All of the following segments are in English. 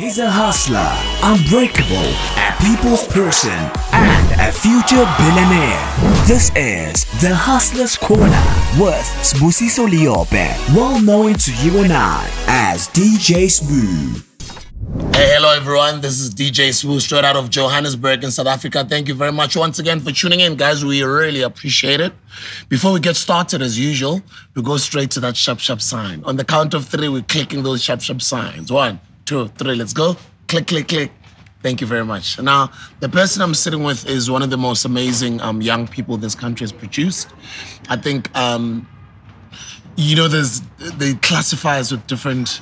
He's a hustler, unbreakable, a people's person, and a future billionaire. This is the Hustler's Corner with Sbusiso Leope, well known to you and I as DJ Sbu. Hey, hello everyone. This is DJ Sbu, straight out of Johannesburg in South Africa. Thank you very much once again for tuning in, guys. We really appreciate it. Before we get started, as usual, we go straight to that shop shop sign. On the count of three, we're clicking those shop shop signs. One, two, three. Let's go. Click, click, click. Thank you very much. Now, the person I'm sitting with is one of the most amazing um, young people this country has produced. I think, um, you know, there's they classify us with different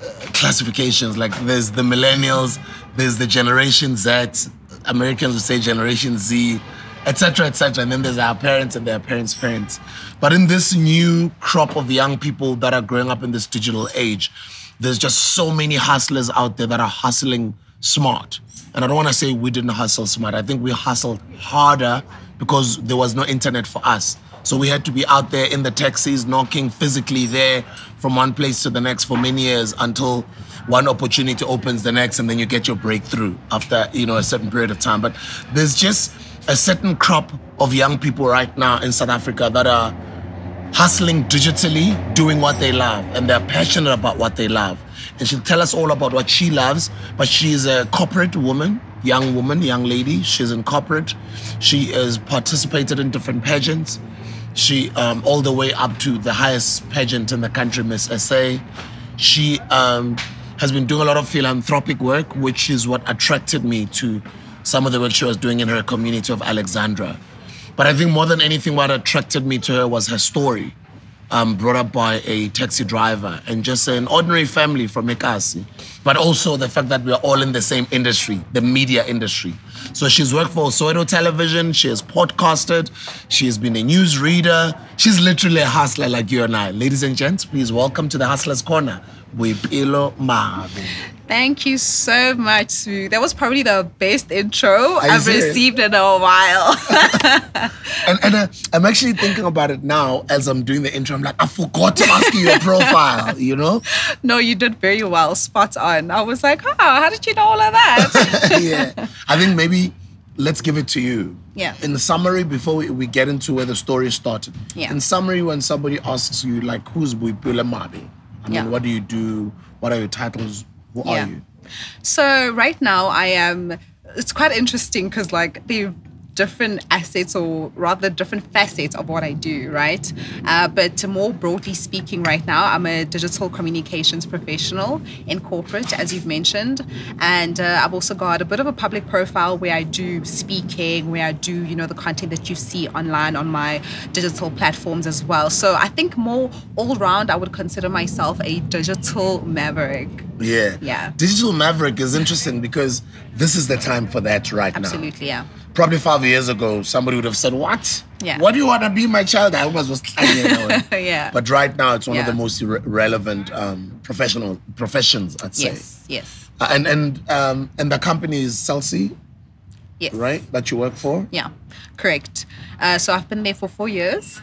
uh, classifications. Like there's the millennials, there's the Generation Z, Americans would say Generation Z, etc., etc. And then there's our parents and their parents' parents. But in this new crop of young people that are growing up in this digital age, there's just so many hustlers out there that are hustling smart. And I don't want to say we didn't hustle smart. I think we hustled harder because there was no internet for us. So we had to be out there in the taxis, knocking physically there from one place to the next for many years until one opportunity opens the next, and then you get your breakthrough after you know a certain period of time. But there's just a certain crop of young people right now in South Africa that are hustling digitally, doing what they love, and they're passionate about what they love. And she'll tell us all about what she loves, but she's a corporate woman, young woman, young lady. She's in corporate. She has participated in different pageants. She, um, all the way up to the highest pageant in the country, Miss SA. She um, has been doing a lot of philanthropic work, which is what attracted me to some of the work she was doing in her community of Alexandra. But I think more than anything, what attracted me to her was her story, um, brought up by a taxi driver and just an ordinary family from Ekasi. But also the fact that we're all in the same industry, the media industry. So she's worked for Soweto Television, she has podcasted, she has been a news reader. She's literally a hustler like you and I. Ladies and gents, please welcome to the Hustler's Corner, Boipelo Mabe. Thank you so much, Sue. That was probably the best intro I've serious? received in a while. And, and uh, I'm actually thinking about it now as I'm doing the intro. I'm like, I forgot to ask you your profile, you know? no, you did very well. Spot on. I was like, oh, how did you know all of that? yeah. I think maybe let's give it to you. Yeah. In the summary, before we, we get into where the story started. Yeah. In summary, when somebody asks you, like, who's Boipelo Mabe? I mean, Yeah. what do you do? What are your titles? Yeah. are you? so right now I am it's quite interesting because like the different assets or rather different facets of what I do, right? Uh, but more broadly speaking, right now, I'm a digital communications professional in corporate, as you've mentioned. And uh, I've also got a bit of a public profile where I do speaking, where I do, you know, the content that you see online on my digital platforms as well. So I think more all round, I would consider myself a digital maverick. Yeah. Yeah. Digital Maverick is interesting because this is the time for that right now. Absolutely, yeah. Probably five years ago, somebody would have said, What? Yeah. What do you want to be, my child? I almost was you know. Yeah. But right now, it's one of the most re- relevant um, professional professions, I'd say. Yes, yes, Uh, and and um, and the company is Cell C, yes. right? That you work for. Yeah, correct. Uh, so I've been there for four years.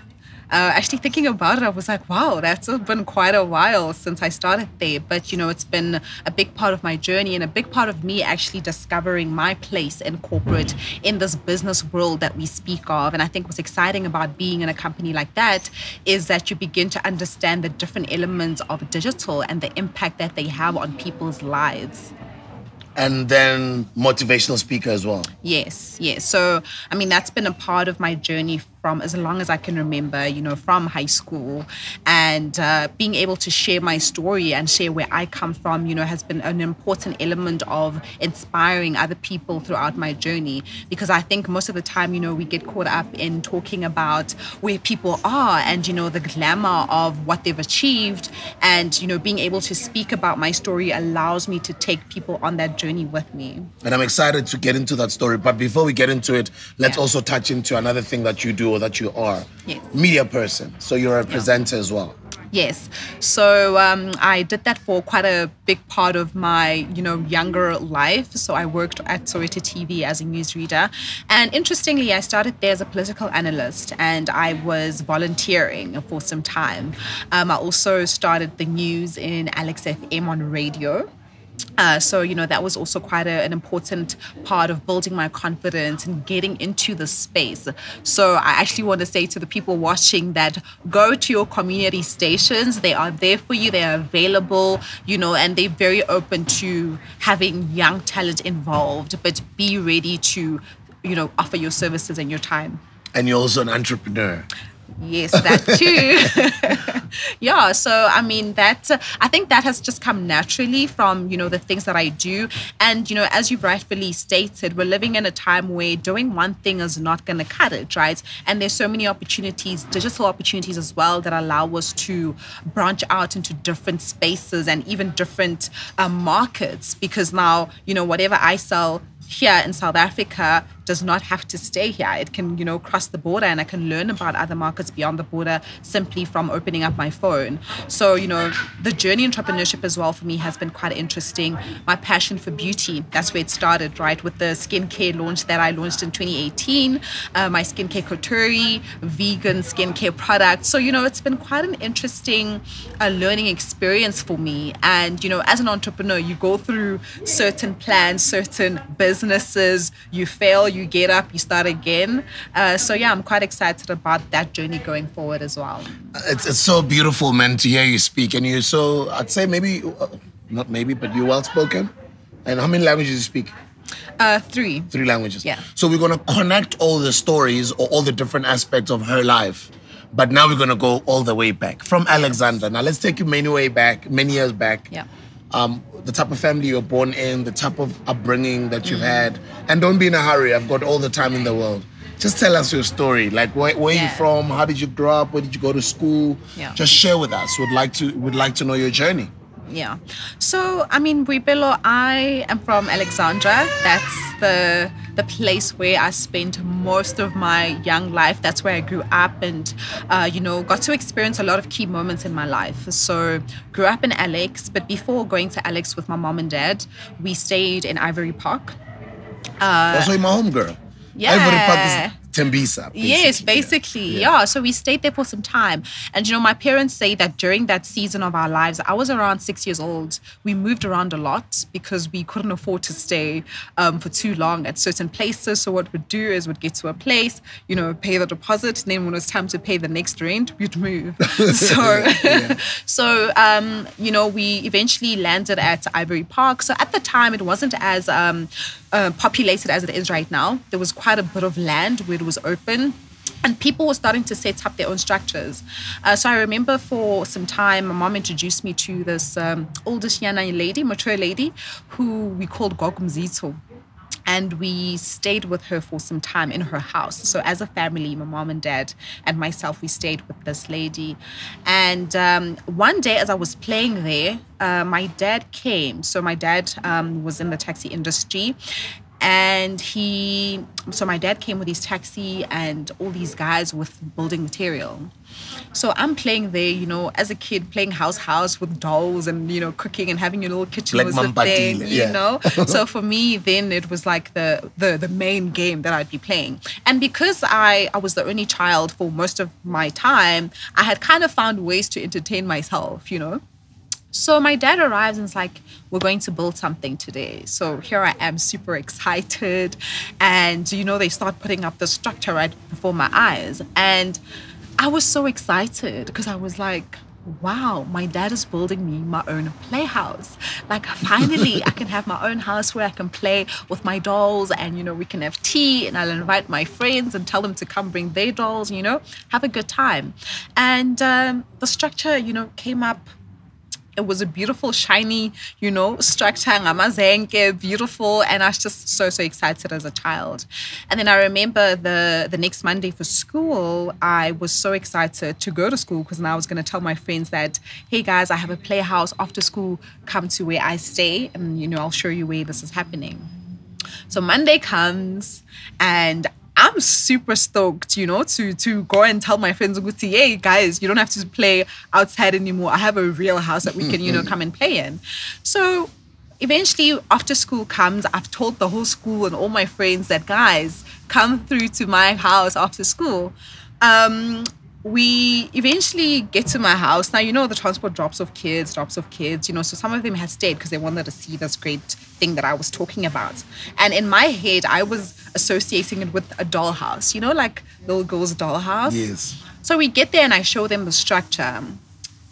Uh, actually, thinking about it, I was like, wow, that's been quite a while since I started there. But, you know, it's been a big part of my journey and a big part of me actually discovering my place in corporate, in this business world that we speak of. And I think what's exciting about being in a company like that is that you begin to understand the different elements of digital and the impact that they have on people's lives. And then motivational speaker as well. Yes, yes. So, I mean, that's been a part of my journey from as long as I can remember, you know, from high school. And uh, being able to share my story and share where I come from, you know, has been an important element of inspiring other people throughout my journey. Because I think most of the time, you know, we get caught up in talking about where people are and, you know, the glamour of what they've achieved. And, you know, being able to speak about my story allows me to take people on that journey with me. And I'm excited to get into that story. But before we get into it, let's Yeah. also touch into another thing that you do that you are. Yes. Media person. So you're a presenter as well. Yes. So um, I did that for quite a big part of my, you know, younger life. So I worked at Soweto TV as a newsreader. And interestingly, I started there as a political analyst and I was volunteering for some time. Um, I also started the news in Alex FM on radio. Uh, so, you know, that was also quite a, an important part of building my confidence and getting into the space. So, I actually want to say to the people watching that go to your community stations. They are there for you, they are available, you know, and they're very open to having young talent involved, but be ready to, you know, offer your services and your time. And you're also an entrepreneur. Yes, that too. yeah, so I mean that uh, I think that has just come naturally from you know the things that I do, and you know as you rightfully stated, we're living in a time where doing one thing is not going to cut it, right? And there's so many opportunities, digital opportunities as well, that allow us to branch out into different spaces and even different um, markets. Because now you know whatever I sell here in South Africa does not have to stay here. It can, you know, cross the border and I can learn about other markets beyond the border simply from opening up my phone. So, you know, the journey entrepreneurship as well for me has been quite interesting. My passion for beauty, that's where it started, right? With the skincare launch that I launched in 2018, uh, my skincare couture, vegan skincare products. So, you know, it's been quite an interesting uh, learning experience for me. And, you know, as an entrepreneur, you go through certain plans, certain businesses, you fail, you get up, you start again. Uh, so yeah, I'm quite excited about that journey going forward as well. It's, it's so beautiful, man, to hear you speak. And you're so, I'd say maybe, uh, not maybe, but you're well spoken. And how many languages do you speak? Uh, three. Three languages. Yeah. So we're going to connect all the stories or all the different aspects of her life. But now we're going to go all the way back from Alexandra. Now let's take you many way back, many years back. Yeah. Um, the type of family you're born in, the type of upbringing that you've Mm. had, and don't be in a hurry. I've got all the time in the world. Just tell us your story. Like where, where Yeah. you from? How did you grow up? Where did you go to school? Yeah. Just share with us. Would like to would like to know your journey. Yeah. So, I mean, Boipelo, I am from Alexandra. That's the the place where I spent most of my young life. That's where I grew up and, uh, you know, got to experience a lot of key moments in my life. So, grew up in Alex, but before going to Alex with my mom and dad, we stayed in Ivory Park. also, you're my home girl. Ivory Park is Tembisa. Yes, basically. basically. Yeah. So we stayed there for some time. And, you know, my parents say that during that season of our lives, I was around six years old. We moved around a lot because we couldn't afford to stay um, for too long at certain places. So what we'd do is we'd get to a place, you know, pay the deposit. And then when it was time to pay the next rent, we'd move. so, so um, you know, we eventually landed at Ivory Park. So at the time, it wasn't as um, uh, populated as it is right now. There was quite a bit of land where it was open. And people were starting to set up their own structures. Uh, so I remember for some time, my mom introduced me to this um, oldish Yana lady, mature lady, who we called Gogumzito and we stayed with her for some time in her house. So, as a family, my mom and dad and myself, we stayed with this lady. And um, one day, as I was playing there, uh, my dad came. So, my dad um, was in the taxi industry. And he, so my dad came with his taxi and all these guys with building material. So I'm playing there, you know, as a kid, playing house house with dolls and you know, cooking and having your little kitchen Like was a thing, Mampatile, you know. so for me, then it was like the, the the main game that I'd be playing. And because I I was the only child for most of my time, I had kind of found ways to entertain myself, you know. So my dad arrives and is like, "We're going to build something today." So here I am, super excited, and you know they start putting up the structure right before my eyes, and I was so excited because I was like, "Wow, my dad is building me my own playhouse! Like finally, I can have my own house where I can play with my dolls, and you know we can have tea, and I'll invite my friends and tell them to come bring their dolls, you know, have a good time." And um, the structure, you know, came up it was a beautiful, shiny, you know, structure, ngamazenke, beautiful, and I was just so so excited as a child. And then I remember the the next Monday for school, I was so excited to go to school because now I was going to tell my friends that, hey guys, I have a playhouse after school. Come to where I stay, and you know, I'll show you where this is happening. So Monday comes and I'm super stoked, you know, to to go and tell my friends, "Ukuthi, hey guys, you don't have to play outside anymore. I have a real house that we can, you know, come and play in. So eventually after school comes, I've told the whole school and all my friends that guys, come through to my house after school. Um, we eventually get to my house. Now, you know, the transport drops off kids, drops off kids, you know, so some of them had stayed because they wanted to see this great thing that I was talking about. And in my head, I was associating it with a dollhouse, you know, like little girl's dollhouse. Yes. So we get there and I show them the structure.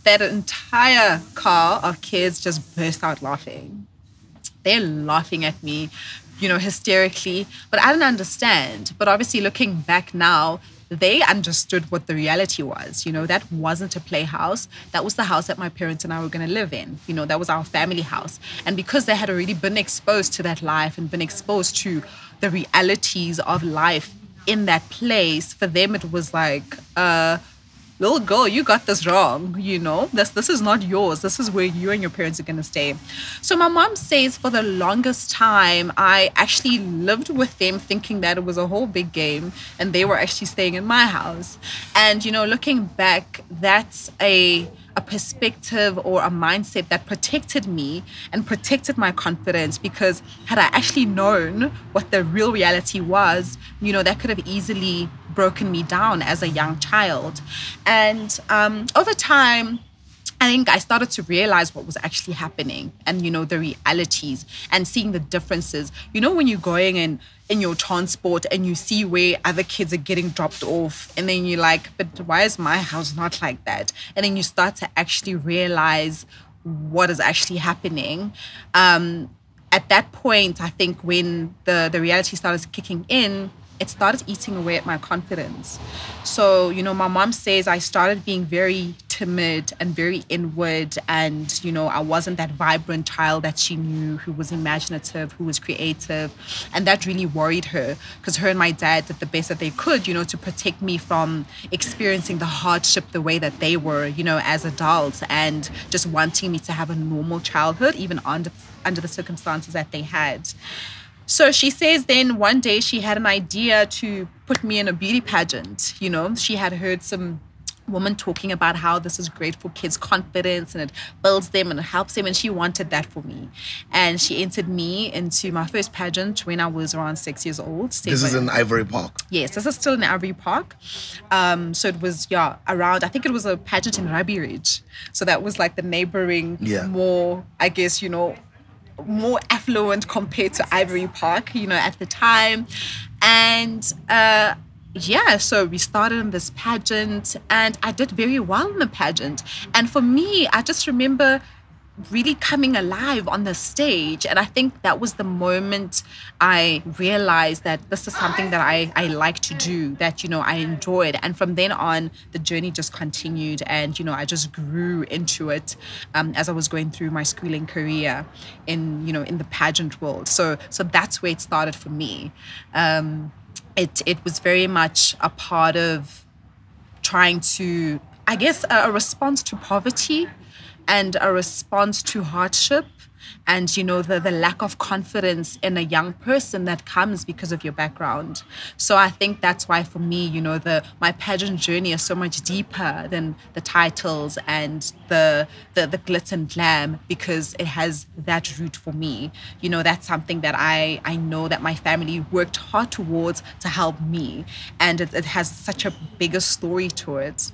That entire car of kids just burst out laughing. They're laughing at me, you know, hysterically. But I didn't understand. But obviously, looking back now, they understood what the reality was. You know, that wasn't a playhouse. That was the house that my parents and I were going to live in. You know, that was our family house. And because they had already been exposed to that life and been exposed to the realities of life in that place, for them it was like, uh, little girl, you got this wrong. You know, this this is not yours. This is where you and your parents are gonna stay. So my mom says for the longest time, I actually lived with them thinking that it was a whole big game and they were actually staying in my house. And you know, looking back, that's a a perspective or a mindset that protected me and protected my confidence because had I actually known what the real reality was, you know, that could have easily broken me down as a young child. And um, over time, I think I started to realize what was actually happening and, you know, the realities and seeing the differences. You know, when you're going in, in your transport and you see where other kids are getting dropped off, and then you're like, but why is my house not like that? And then you start to actually realize what is actually happening. Um, at that point, I think when the, the reality started kicking in, it started eating away at my confidence. So, you know, my mom says I started being very timid and very inward, and, you know, I wasn't that vibrant child that she knew who was imaginative, who was creative. And that really worried her because her and my dad did the best that they could, you know, to protect me from experiencing the hardship the way that they were, you know, as adults and just wanting me to have a normal childhood, even under, under the circumstances that they had. So she says then one day she had an idea to put me in a beauty pageant. You know, she had heard some woman talking about how this is great for kids' confidence and it builds them and it helps them. And she wanted that for me. And she entered me into my first pageant when I was around six years old. This is in Ivory Park. Yes, this is still in Ivory Park. Um, so it was, yeah, around, I think it was a pageant in Ruby Ridge. So that was like the neighboring, Yeah. more, I guess, you know, more affluent compared to Ivory Park, you know, at the time. And uh, yeah, so we started in this pageant and I did very well in the pageant. And for me, I just remember really coming alive on the stage. And I think that was the moment I realized that this is something that I, I like to do, that, you know, I enjoyed. And from then on, the journey just continued. And, you know, I just grew into it um, as I was going through my schooling career in, you know, in the pageant world. So, so that's where it started for me. Um, it, it was very much a part of trying to, I guess, a, a response to poverty and a response to hardship and you know the, the lack of confidence in a young person that comes because of your background. So i think that's why for me you know the my pageant journey is so much deeper than the titles and the the, the glitz and glam because it has that root for me. You know that's something that i i know that my family worked hard towards to help me and it, it has such a bigger story to it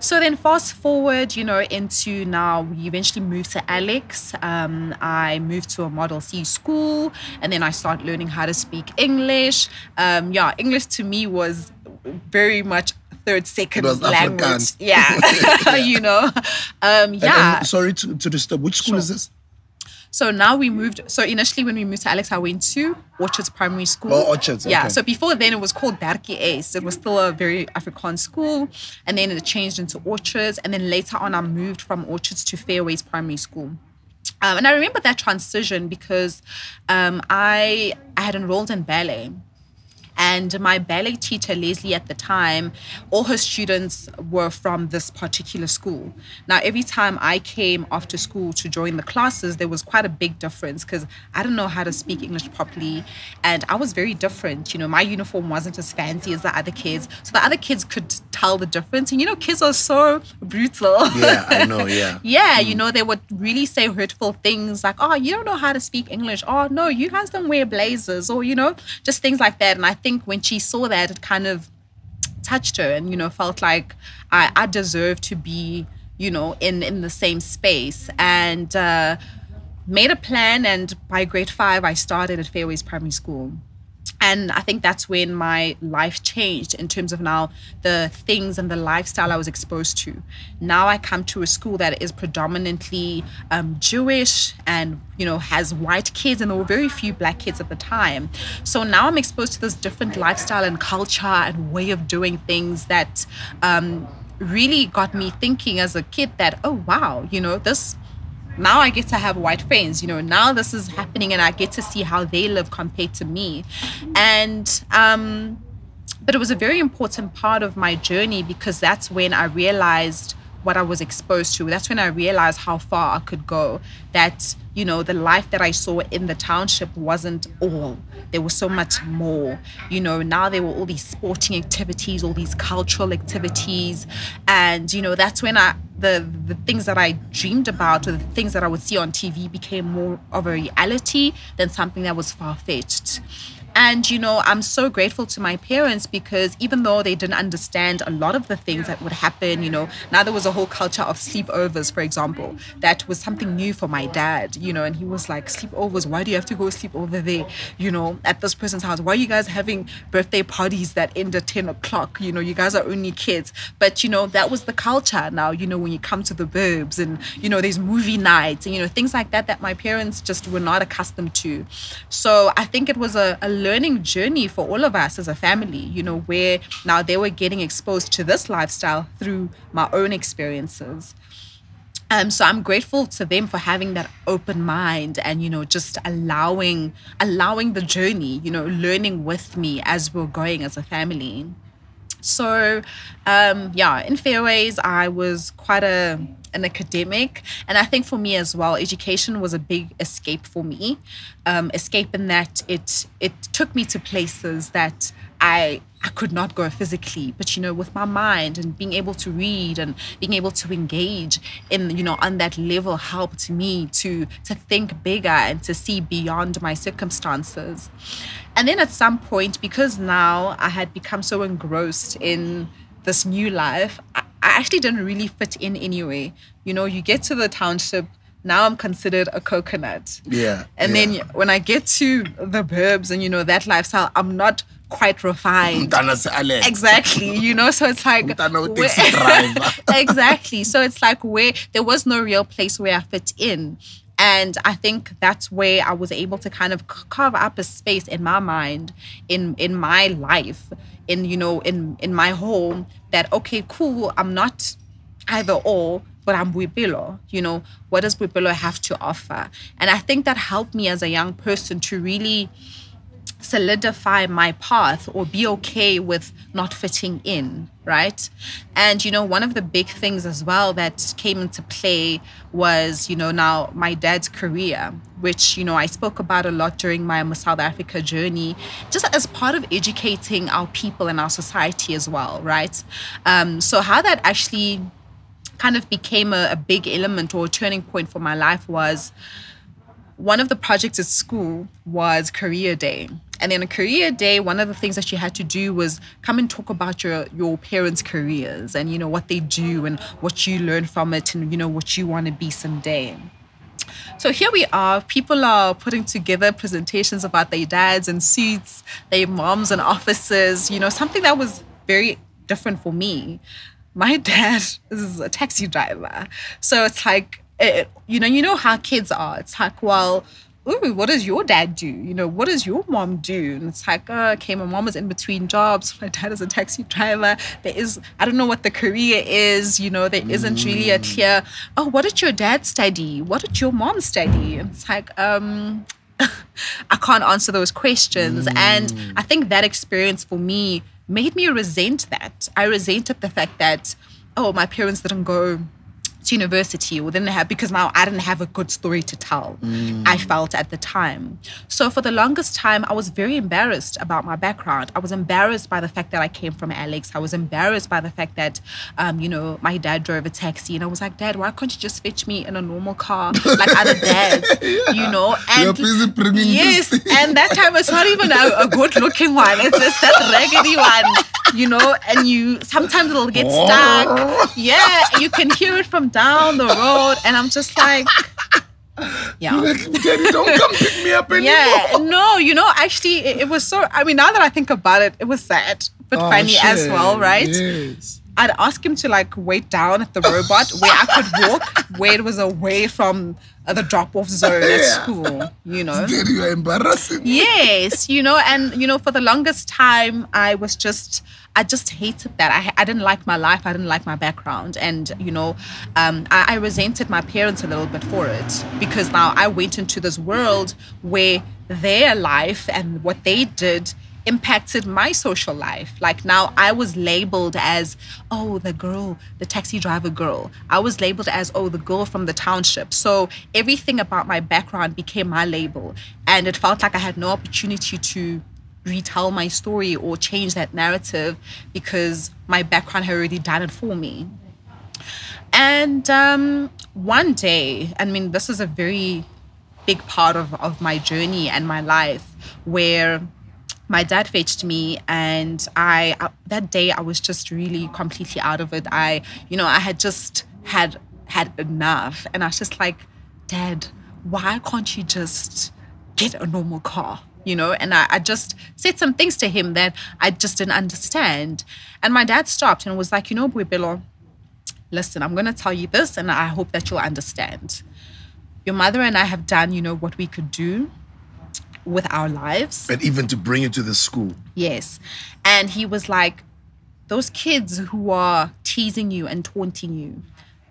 so then, fast forward, you know, into now, we eventually moved to Alex. Um, I moved to a Model C school, and then I started learning how to speak English. Um, yeah, English to me was very much third, second language. Afrikaans. Yeah, you know, um, And- yeah. and sorry to, to disturb. Which school Sure. is this? So now we moved. So initially, when we moved to Alex, I went to Orchards Primary School. Oh, Orchards, Yeah. okay. So before then, it was called Berkie Ace. It was still a very Afrikaans school, and then it changed into Orchards, and then later on, I moved from Orchards to Fairways Primary School. Um, and I remember that transition because um, I I had enrolled in ballet. And my ballet teacher, Leslie, at the time, all her students were from this particular school. Now, every time I came after school to join the classes, there was quite a big difference because I didn't know how to speak English properly. And I was very different. You know, my uniform wasn't as fancy as the other kids. So the other kids could tell the difference. And, you know, kids are so brutal. Yeah, I know, yeah. Yeah, you mm. know, they would really say hurtful things like, oh, you don't know how to speak English. Oh, no, you guys don't wear blazers, or, you know, just things like that. And I think when she saw that, it kind of touched her and, you know, felt like I, I deserved to be, you know, in, in the same space. And uh, made a plan. And by grade five, I started at Fairways Primary School and I think that's when my life changed in terms of now the things and the lifestyle I was exposed to. Now I come to a school that is predominantly um, Jewish and you know has white kids, and there were very few black kids at the time. So now I'm exposed to this different lifestyle and culture and way of doing things that um, really got me thinking as a kid that oh wow, you know this now I get to have white friends. You know, now this is happening and I get to see how they live compared to me. And, um, but it was a very important part of my journey because that's when I realized what I was exposed to. That's when I realized how far I could go. That, you know, the life that I saw in the township wasn't all. There was so much more. You know, now there were all these sporting activities, all these cultural activities. And, you know, that's when I the the things that I dreamed about or the things that I would see on TV became more of a reality than something that was far fetched. And, you know, I'm so grateful to my parents because even though they didn't understand a lot of the things that would happen, you know, now there was a whole culture of sleepovers, for example, that was something new for my dad, you know, and he was like, sleepovers, why do you have to go sleep over there, you know, at this person's house? Why are you guys having birthday parties that end at 10 o'clock? You know, you guys are only kids. But, you know, that was the culture now, you know, when you come to the burbs and, you know, there's movie nights and, you know, things like that that my parents just were not accustomed to. So I think it was a, a learning journey for all of us as a family, you know, where now they were getting exposed to this lifestyle through my own experiences. Um, so I'm grateful to them for having that open mind and you know just allowing allowing the journey, you know, learning with me as we're going as a family. So um, yeah, in Fairways, I was quite a an academic. And I think for me as well, education was a big escape for me. Um, escape in that it it took me to places that I I could not go physically, but you know, with my mind and being able to read and being able to engage in, you know, on that level helped me to to think bigger and to see beyond my circumstances. And then at some point, because now I had become so engrossed in this new life, I, I actually didn't really fit in anyway. You know, you get to the township, now I'm considered a coconut. Yeah. And yeah. then when I get to the burbs and, you know, that lifestyle, I'm not quite refined. exactly. You know, so it's like. exactly. So it's like where there was no real place where I fit in. And I think that's where I was able to kind of carve up a space in my mind, in in my life, in you know, in in my home. That okay, cool. I'm not either or, but I'm Boipelo. You know, what does Boipelo have to offer? And I think that helped me as a young person to really solidify my path or be okay with not fitting in, right? And, you know, one of the big things as well that came into play was, you know, now my dad's career, which, you know, I spoke about a lot during my South Africa journey, just as part of educating our people and our society as well, right? Um, so, how that actually kind of became a, a big element or a turning point for my life was one of the projects at school was career day and then a career day, one of the things that you had to do was come and talk about your your parents' careers and you know what they do and what you learn from it and you know what you want to be someday. So here we are. People are putting together presentations about their dads and suits, their moms and offices. You know, something that was very different for me. My dad is a taxi driver, so it's like, it, you know, you know how kids are. It's like, well, ooh, what does your dad do? You know, what does your mom do? And it's like, oh, okay, my mom is in between jobs. My dad is a taxi driver. There is, I don't know what the career is. You know, there isn't really a clear, oh, what did your dad study? What did your mom study? And it's like, um, I can't answer those questions. Mm. And I think that experience for me made me resent that. I resented the fact that, oh, my parents didn't go to university or didn't have because now I didn't have a good story to tell. Mm. I felt at the time. So for the longest time, I was very embarrassed about my background. I was embarrassed by the fact that I came from Alex. I was embarrassed by the fact that, um, you know, my dad drove a taxi, and I was like, Dad, why can't you just fetch me in a normal car like other dads? yeah. You know, and yes, and that time it's not even a, a good-looking one. It's just that raggedy one you know, and you sometimes it'll get stuck. Yeah, you can hear it from down the road, and I'm just like, yeah. Like, Daddy, don't come pick me up anymore. Yeah, no, you know, actually, it, it was so. I mean, now that I think about it, it was sad, but Oh, funny as well, right? Yes. I'd ask him to like wait down at the robot where I could walk, where it was away from the drop-off zone at school. You know. Daddy, you're embarrassing yes, you know, and you know, for the longest time, I was just, I just hated that. I, I didn't like my life. I didn't like my background, and you know, um, I, I resented my parents a little bit for it because now I went into this world where their life and what they did impacted my social life. Like now I was labeled as, oh, the girl, the taxi driver girl. I was labeled as, oh, the girl from the township. So everything about my background became my label. And it felt like I had no opportunity to retell my story or change that narrative because my background had already done it for me. And um, one day, I mean, this is a very big part of, of my journey and my life where my dad fetched me and I, I that day I was just really completely out of it. I, you know, I had just had had enough and I was just like, Dad, why can't you just get a normal car? You know, and I, I just said some things to him that I just didn't understand. And my dad stopped and was like, you know, Boipelo, listen, I'm going to tell you this and I hope that you'll understand. Your mother and I have done, you know, what we could do with our lives. And even to bring you to the school. Yes. And he was like, those kids who are teasing you and taunting you,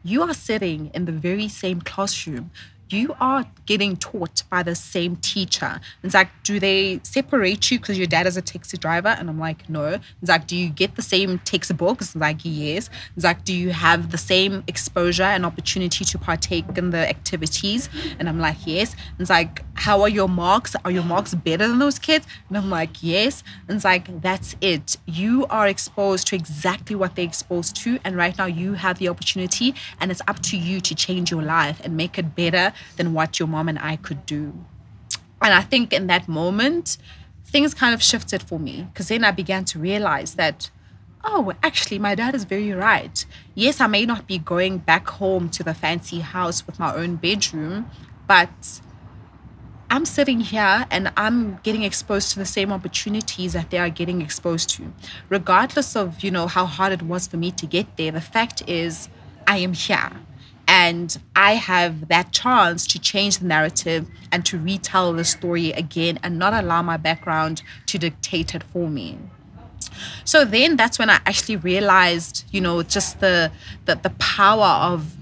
you are sitting in the very same classroom. You are getting taught by the same teacher. It's like, do they separate you because your dad is a taxi driver? And I'm like, no. It's like, do you get the same textbooks? It's like, yes. It's like, do you have the same exposure and opportunity to partake in the activities? And I'm like, yes. It's like, how are your marks? Are your marks better than those kids? And I'm like, yes. And it's like, that's it. You are exposed to exactly what they're exposed to. And right now you have the opportunity and it's up to you to change your life and make it better than what your mom and I could do. And I think in that moment, things kind of shifted for me because then I began to realize that, oh, actually, my dad is very right. Yes, I may not be going back home to the fancy house with my own bedroom, but I'm sitting here and I'm getting exposed to the same opportunities that they are getting exposed to. Regardless of, you know, how hard it was for me to get there, the fact is I am here. And I have that chance to change the narrative and to retell the story again and not allow my background to dictate it for me. So then that's when I actually realized, you know, just the the, the power of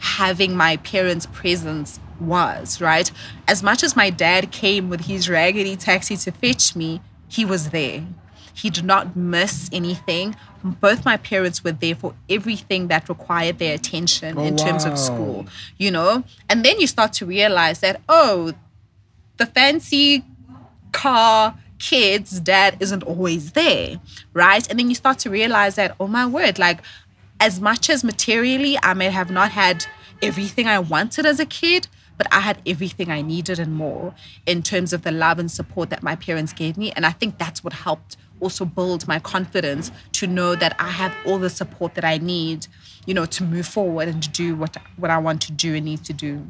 having my parents' presence was, right? As much as my dad came with his raggedy taxi to fetch me, he was there. He did not miss anything. Both my parents were there for everything that required their attention oh, in terms wow. of school, you know? And then you start to realize that, oh, the fancy car kid's dad isn't always there, right? And then you start to realize that, oh my word, like as much as materially I may have not had everything I wanted as a kid, but I had everything I needed and more in terms of the love and support that my parents gave me. And I think that's what helped also build my confidence to know that I have all the support that I need, you know, to move forward and to do what what I want to do and need to do.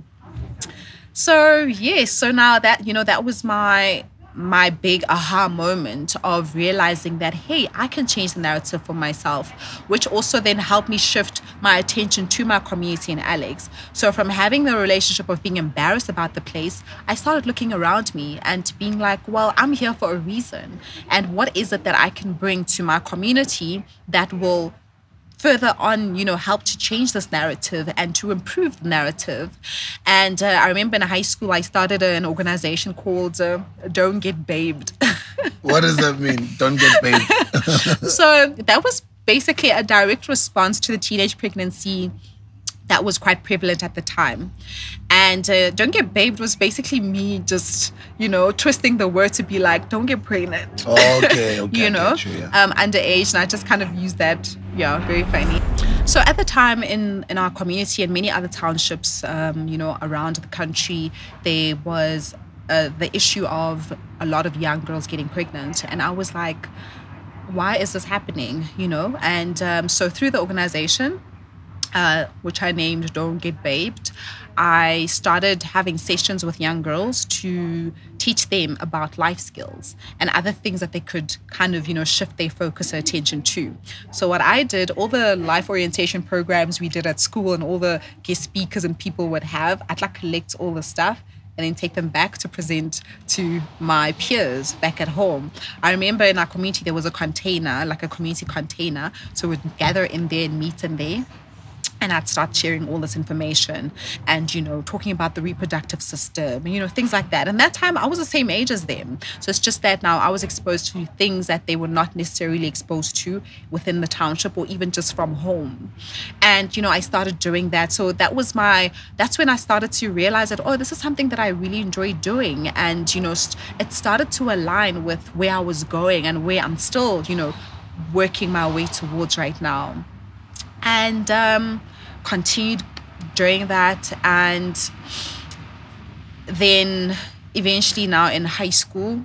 So yes, so now that you know that was my my big aha moment of realizing that hey, I can change the narrative for myself, which also then helped me shift my attention to my community in Alex. So from having the relationship of being embarrassed about the place, I started looking around me and being like, well, I'm here for a reason. And what is it that I can bring to my community that will further on, you know, help to change this narrative and to improve the narrative. And uh, I remember in high school, I started an organization called uh, Don't Get Babed. What does that mean? Don't get paid. so that was basically a direct response to the teenage pregnancy that was quite prevalent at the time. And uh, Don't Get Babed was basically me just, you know, twisting the word to be like, don't get pregnant. okay, okay. you know, you, yeah. um, underage, and I just kind of used that. Yeah, very funny. So at the time in in our community and many other townships, um, you know, around the country, there was uh, the issue of a lot of young girls getting pregnant, and I was like. Why is this happening? You know, and um, so through the organization, uh, which I named Don't Get Babed, I started having sessions with young girls to teach them about life skills and other things that they could kind of, you know, shift their focus or attention to. So what I did, all the life orientation programs we did at school and all the guest speakers and people would have, I'd like collect all the stuff and then take them back to present to my peers back at home. I remember in our community there was a container, like a community container. So we'd gather in there and meet in there and I'd start sharing all this information and, you know, talking about the reproductive system, you know, things like that. And that time I was the same age as them. So it's just that now I was exposed to things that they were not necessarily exposed to within the township or even just from home. And, you know, I started doing that. So that was my, that's when I started to realize that, oh, this is something that I really enjoy doing. And, you know, it started to align with where I was going and where I'm still, you know, working my way towards right now and um, continued doing that and then eventually now in high school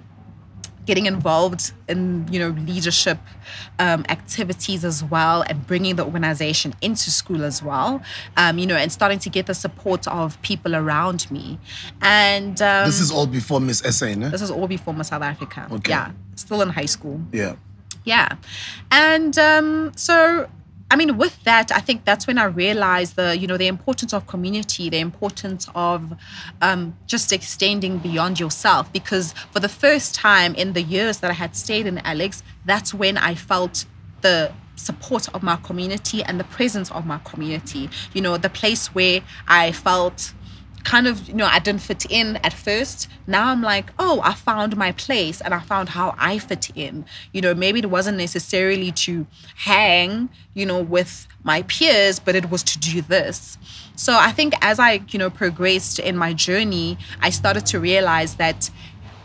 getting involved in you know leadership um, activities as well and bringing the organization into school as well um, you know and starting to get the support of people around me and um, this is all before miss sa no? this is all before miss south africa Okay. yeah still in high school yeah yeah. And um, so, I mean, with that, I think that's when I realized the, you know, the importance of community, the importance of um, just extending beyond yourself. Because for the first time in the years that I had stayed in Alex, that's when I felt the support of my community and the presence of my community. You know, the place where I felt kind of you know i didn't fit in at first. Now i'm like oh i found my place and i found how i fit in. You know maybe it wasn't necessarily to hang you know with my peers but it was to do this. So i think as i you know progressed in my journey i started to realize that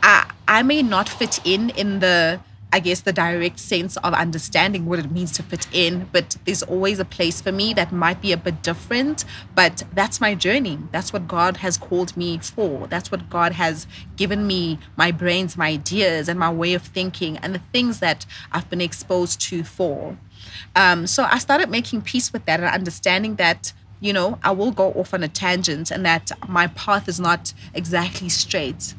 i i may not fit in in the I guess, the direct sense of understanding what it means to fit in. But there's always a place for me that might be a bit different. But that's my journey. That's what God has called me for. That's what God has given me my brains, my ideas, and my way of thinking, and the things that I've been exposed to for. Um, so I started making peace with that and understanding that. You know, I will go off on a tangent and that my path is not exactly straight.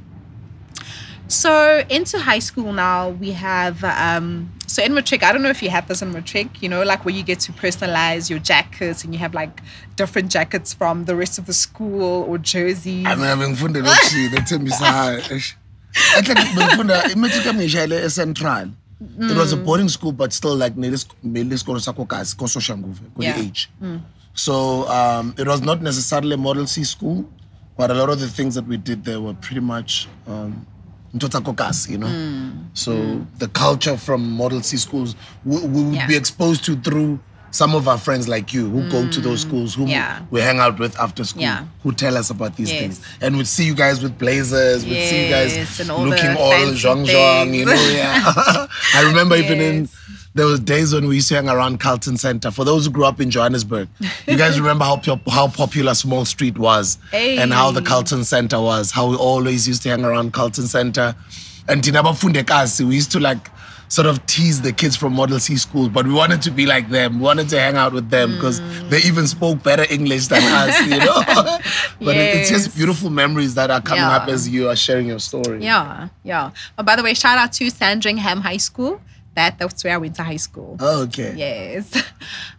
So into high school now, we have um, so in matric. I don't know if you have this in matric. You know, like where you get to personalize your jackets and you have like different jackets from the rest of the school or jerseys. I mean, bengifunda lokishini ethembisa hayi eish. Atle bengifunda imatric yami ngishayele eCentral. It was a Mm. boarding school but still like nele isikolo sakho kasi koSoshanguve kule Yeah. age. So um, it was not necessarily a Model C school, but a lot of the things that we did there were pretty much um, you know. Mm. So the culture from Model C schools we, we would Yeah. be exposed to through some of our friends like you who go to those schools, who Mm. Yeah. we hang out with after school, Yeah. who tell us about these Yes. things. And we'd see you guys with blazers, we'd see you guys all looking all zhong zhong, you know. Yeah. I remember even in Yes. There was days when we used to hang around Carlton Center. For those who grew up in Johannesburg, you guys remember how how popular Small Street was and how the Carlton Center was. How we always used to hang around Carlton Center. And Tinaba Fundekasi, we used to like sort of tease the kids from Model C schools, but we wanted to be like them. We wanted to hang out with them because Mm. they even spoke better English than us, you know. but it- it's just beautiful memories that are coming Yeah. up as you are sharing your story. Yeah, yeah. Oh, by the way, shout out to Sandringham High School. That that's where I went to high school. Oh, okay. Yes.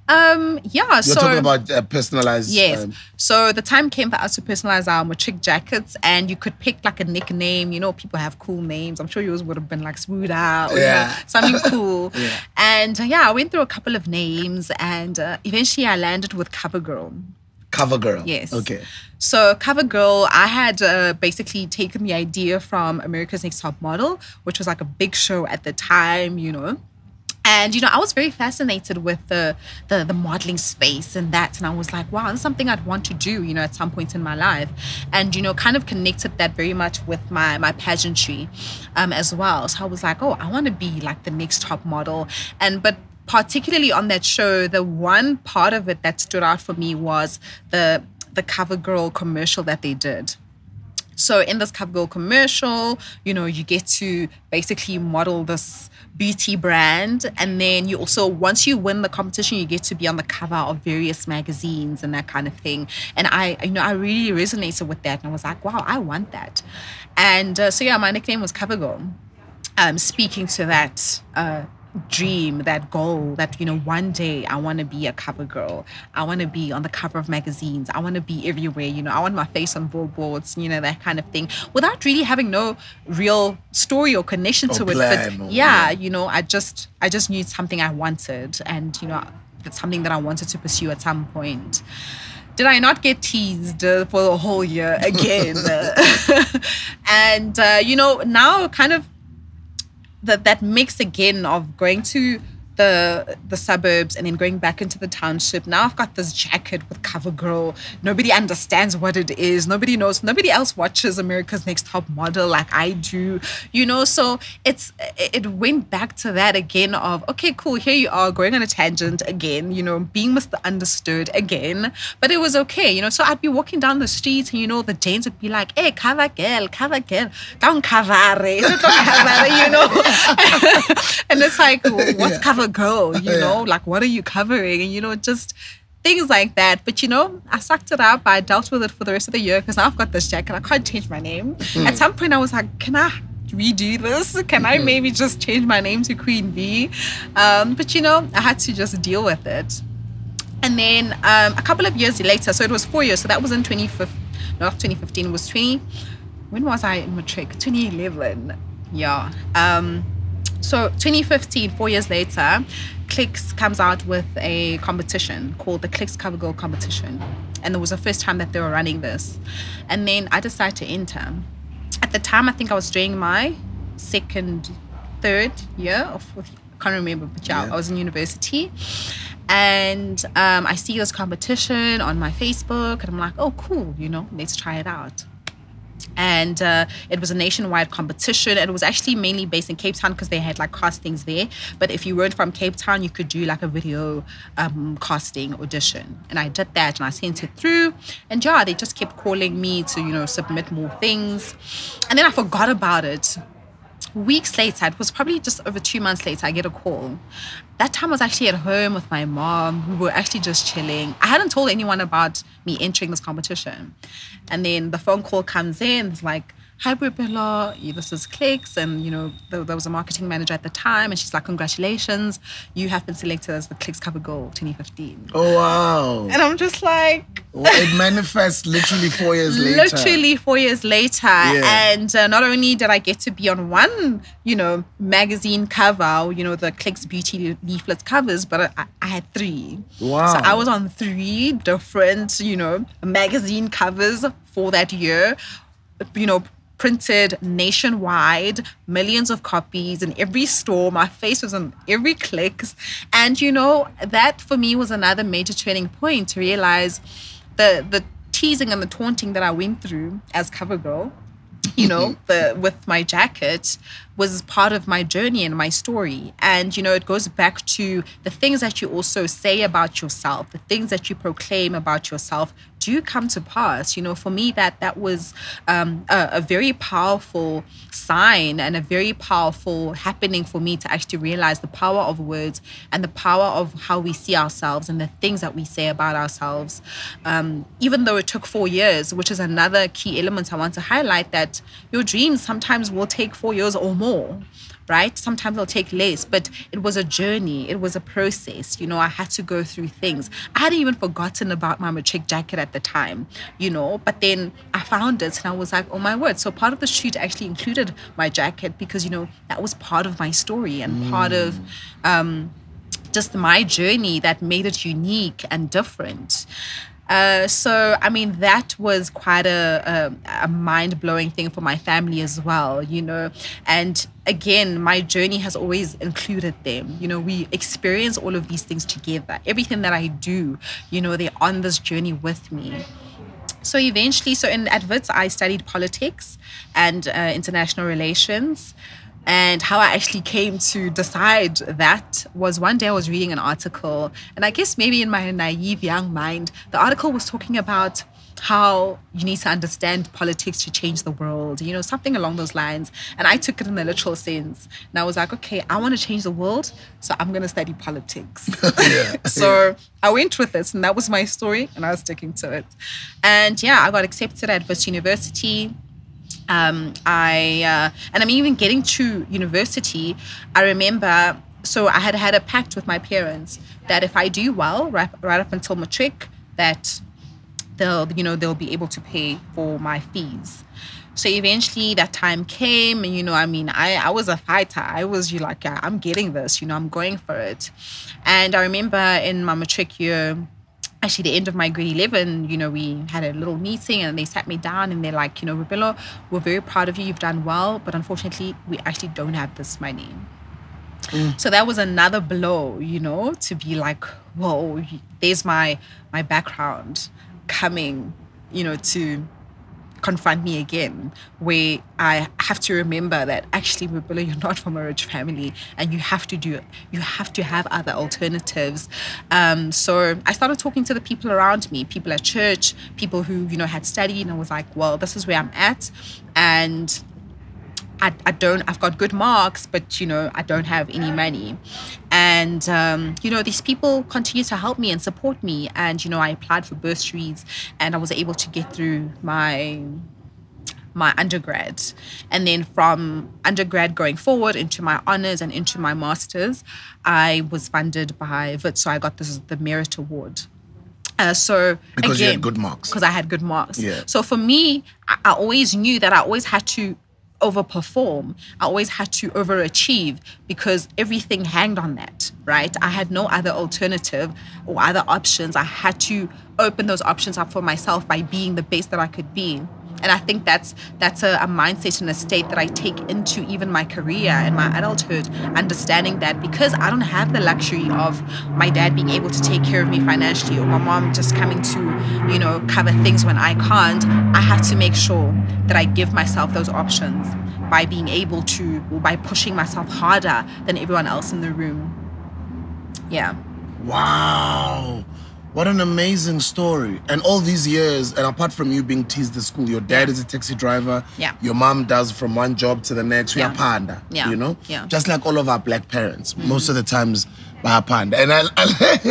Um. Yeah. So you're so talking about uh, personalized. Yes. um, so the time came for us to personalize our matric jackets, and you could pick like a nickname. You know, people have cool names. I'm sure yours would have been like Out, or, you know, Yeah. something cool. Yeah. And uh, yeah, I went through a couple of names, and uh, eventually I landed with CoverGirl. Cover girl. Yes. Okay. So, CoverGirl, I had uh, basically taken the idea from America's Next Top Model, which was like a big show at the time, you know. And you know, I was very fascinated with the, the the modeling space and that, and I was like, wow, that's something I'd want to do, you know, at some point in my life, and you know, kind of connected that very much with my my pageantry, um, as well. So I was like, oh, I want to be like the next top model, and but particularly on that show, the one part of it that stood out for me was the the cover girl commercial that they did. So in this CoverGirl commercial, you know, you get to basically model this beauty brand, and then you also once you win the competition, you get to be on the cover of various magazines and that kind of thing. And I, you know, I really resonated with that, and I was like, wow, I want that. And uh, so yeah, my nickname was CoverGirl. Um, speaking to that. Uh, dream, that goal that, you know, one day I want to be a cover girl. I want to be on the cover of magazines. I want to be everywhere. You know, I want my face on billboards, you know, that kind of thing without really having no real story or connection Or to it. or- But yeah, yeah. you know, I just, I just knew it's something I wanted. And, you know, it's something that I wanted to pursue at some point. Did I not get teased uh, for the whole year again? and, uh, you know, now kind of that that mix again of going to the the suburbs and then going back into the township. Now I've got this jacket with CoverGirl. Nobody understands what it is. Nobody knows. Nobody else watches America's Next Top Model like I do. You know, so it's it went back to that again of okay, cool. Here you are going on a tangent again. You know, being misunderstood again. But it was okay. You know, so I'd be walking down the street and you know the Janes would be like, "Hey, cover girl, cover girl, don't cover it, don't cover it," you know. and it's like, what's cover girl? You know, like what are you covering? And you know, just things like that. But you know, I sucked it up. I dealt with it for the rest of the year because now I've got this jacket. I can't change my name. At some point, I was like, can I? redo this can i maybe just change my name to queen bee um, but you know i had to just deal with it and then um, a couple of years later, so it was four years, so that was in 2015, not 2015, it was 20, when was I in matric? 2011. Yeah. Um, so 2015, four years later, Clicks comes out with a competition called the Clicks Cover Girl Competition. And it was the first time that they were running this. And then I decided to enter. At the time, I think I was doing my second, third year of, I can't remember, but yeah, Yeah. I was in university. And um, I see this competition on my Facebook, and I'm like, oh, cool, you know, let's try it out. And uh, it was a nationwide competition. And it was actually mainly based in Cape Town because they had like castings there. But if you weren't from Cape Town, you could do like a video um, casting audition. And I did that and I sent it through. And yeah, they just kept calling me to, you know, submit more things. And then I forgot about it weeks later, it was probably just over two months later, I get a call. That time I was actually at home with my mom. We were actually just chilling. I hadn't told anyone about me entering this competition. And then the phone call comes in. It's like, hi, Bella, this is Clicks. And, you know, there, there was a marketing manager at the time. And she's like, congratulations. You have been selected as the Clicks Cover Girl 2015. Oh wow! And I'm just like, Well, it manifests literally four years later. literally four years later Yeah. and uh, not only did i get to be on one you know magazine cover you know the clicks beauty leaflets covers but i, I had three Wow. so i was on three different you know magazine covers for that year you know printed nationwide millions of copies in every store. My face was on every clicks and you know that for me was another major turning point to realize the the teasing and the taunting that I went through as cover girl, you know, mm-hmm. the with my jacket was part of my journey and my story. And you know, it goes back to the things that you also say about yourself, the things that you proclaim about yourself do come to pass. You know, for me that that was um, a, a very powerful sign and a very powerful happening for me to actually realize the power of words and the power of how we see ourselves and the things that we say about ourselves. Um, even though it took four years, which is another key element I want to highlight that your dreams sometimes will take four years or more. Right? Sometimes it'll take less, but it was a journey. It was a process. You know, I had to go through things. I hadn't even forgotten about my matric jacket at the time, you know, but then I found it and I was like, oh my word. So part of the shoot actually included my jacket because, you know, that was part of my story and part of um, just my journey that made it unique and different. Uh, so, I mean, that was quite a, a, a mind blowing thing for my family as well, you know. And again, my journey has always included them. You know, we experience all of these things together. Everything that I do, you know, they're on this journey with me. So eventually, so in Wits, I studied politics and uh, international relations. And how I actually came to decide that was one day I was reading an article, and I guess maybe in my naive young mind, the article was talking about how you need to understand politics to change the world, you know, something along those lines. And I took it in the literal sense. And I was like, okay, I want to change the world, so I'm going to study politics. so I went with it, and that was my story, and I was sticking to it. And yeah, I got accepted at Wits University. Um, I uh, and I'm even getting to university. I remember, so I had had a pact with my parents that if I do well right, right up until matric, that they'll you know they'll be able to pay for my fees. So eventually that time came, and you know, I mean, I, I was a fighter. I was you like, I'm getting this, you know, I'm going for it. And I remember in my matric year, actually the end of my grade 11 you know we had a little meeting and they sat me down and they're like you know Boipelo, we're very proud of you. You've done well but unfortunately we actually don't have this money mm. so that was another blow you know to be like whoa there's my my background coming you know to confront me again, where I have to remember that actually, Boipelo, you're not from a rich family, and you have to do. You have to have other alternatives. Um, so I started talking to the people around me, people at church, people who you know had studied, and was like, well, this is where I'm at, and I, I don't I've got good marks but you know I don't have any money and um, you know these people continue to help me and support me and you know I applied for bursaries and I was able to get through my my undergrad and then from undergrad going forward into my honors and into my masters I was funded by Wits so I got this the merit award uh, so Because you again, had good marks. because I had good marks. Yeah. So for me, I, I always knew that I always had to overperform. I always had to overachieve because everything hanged on that, right? I had no other alternative or other options. I had to open those options up for myself by being the best that I could be. And I think that's that's a, a mindset and a state that I take into even my career and my adulthood, understanding that because I don't have the luxury of my dad being able to take care of me financially or my mom just coming to, you know, cover things when I can't, I have to make sure that I give myself those options by being able to or by pushing myself harder than everyone else in the room. Yeah. Wow. What an amazing story. And all these years, and apart from you being teased at school, your dad Yeah. is a taxi driver. Yeah. Your mom does from one job to the next. We Yeah. are panda. Yeah. You know? Yeah. Just like all of our black parents. Most of the times, we are panda. And I, I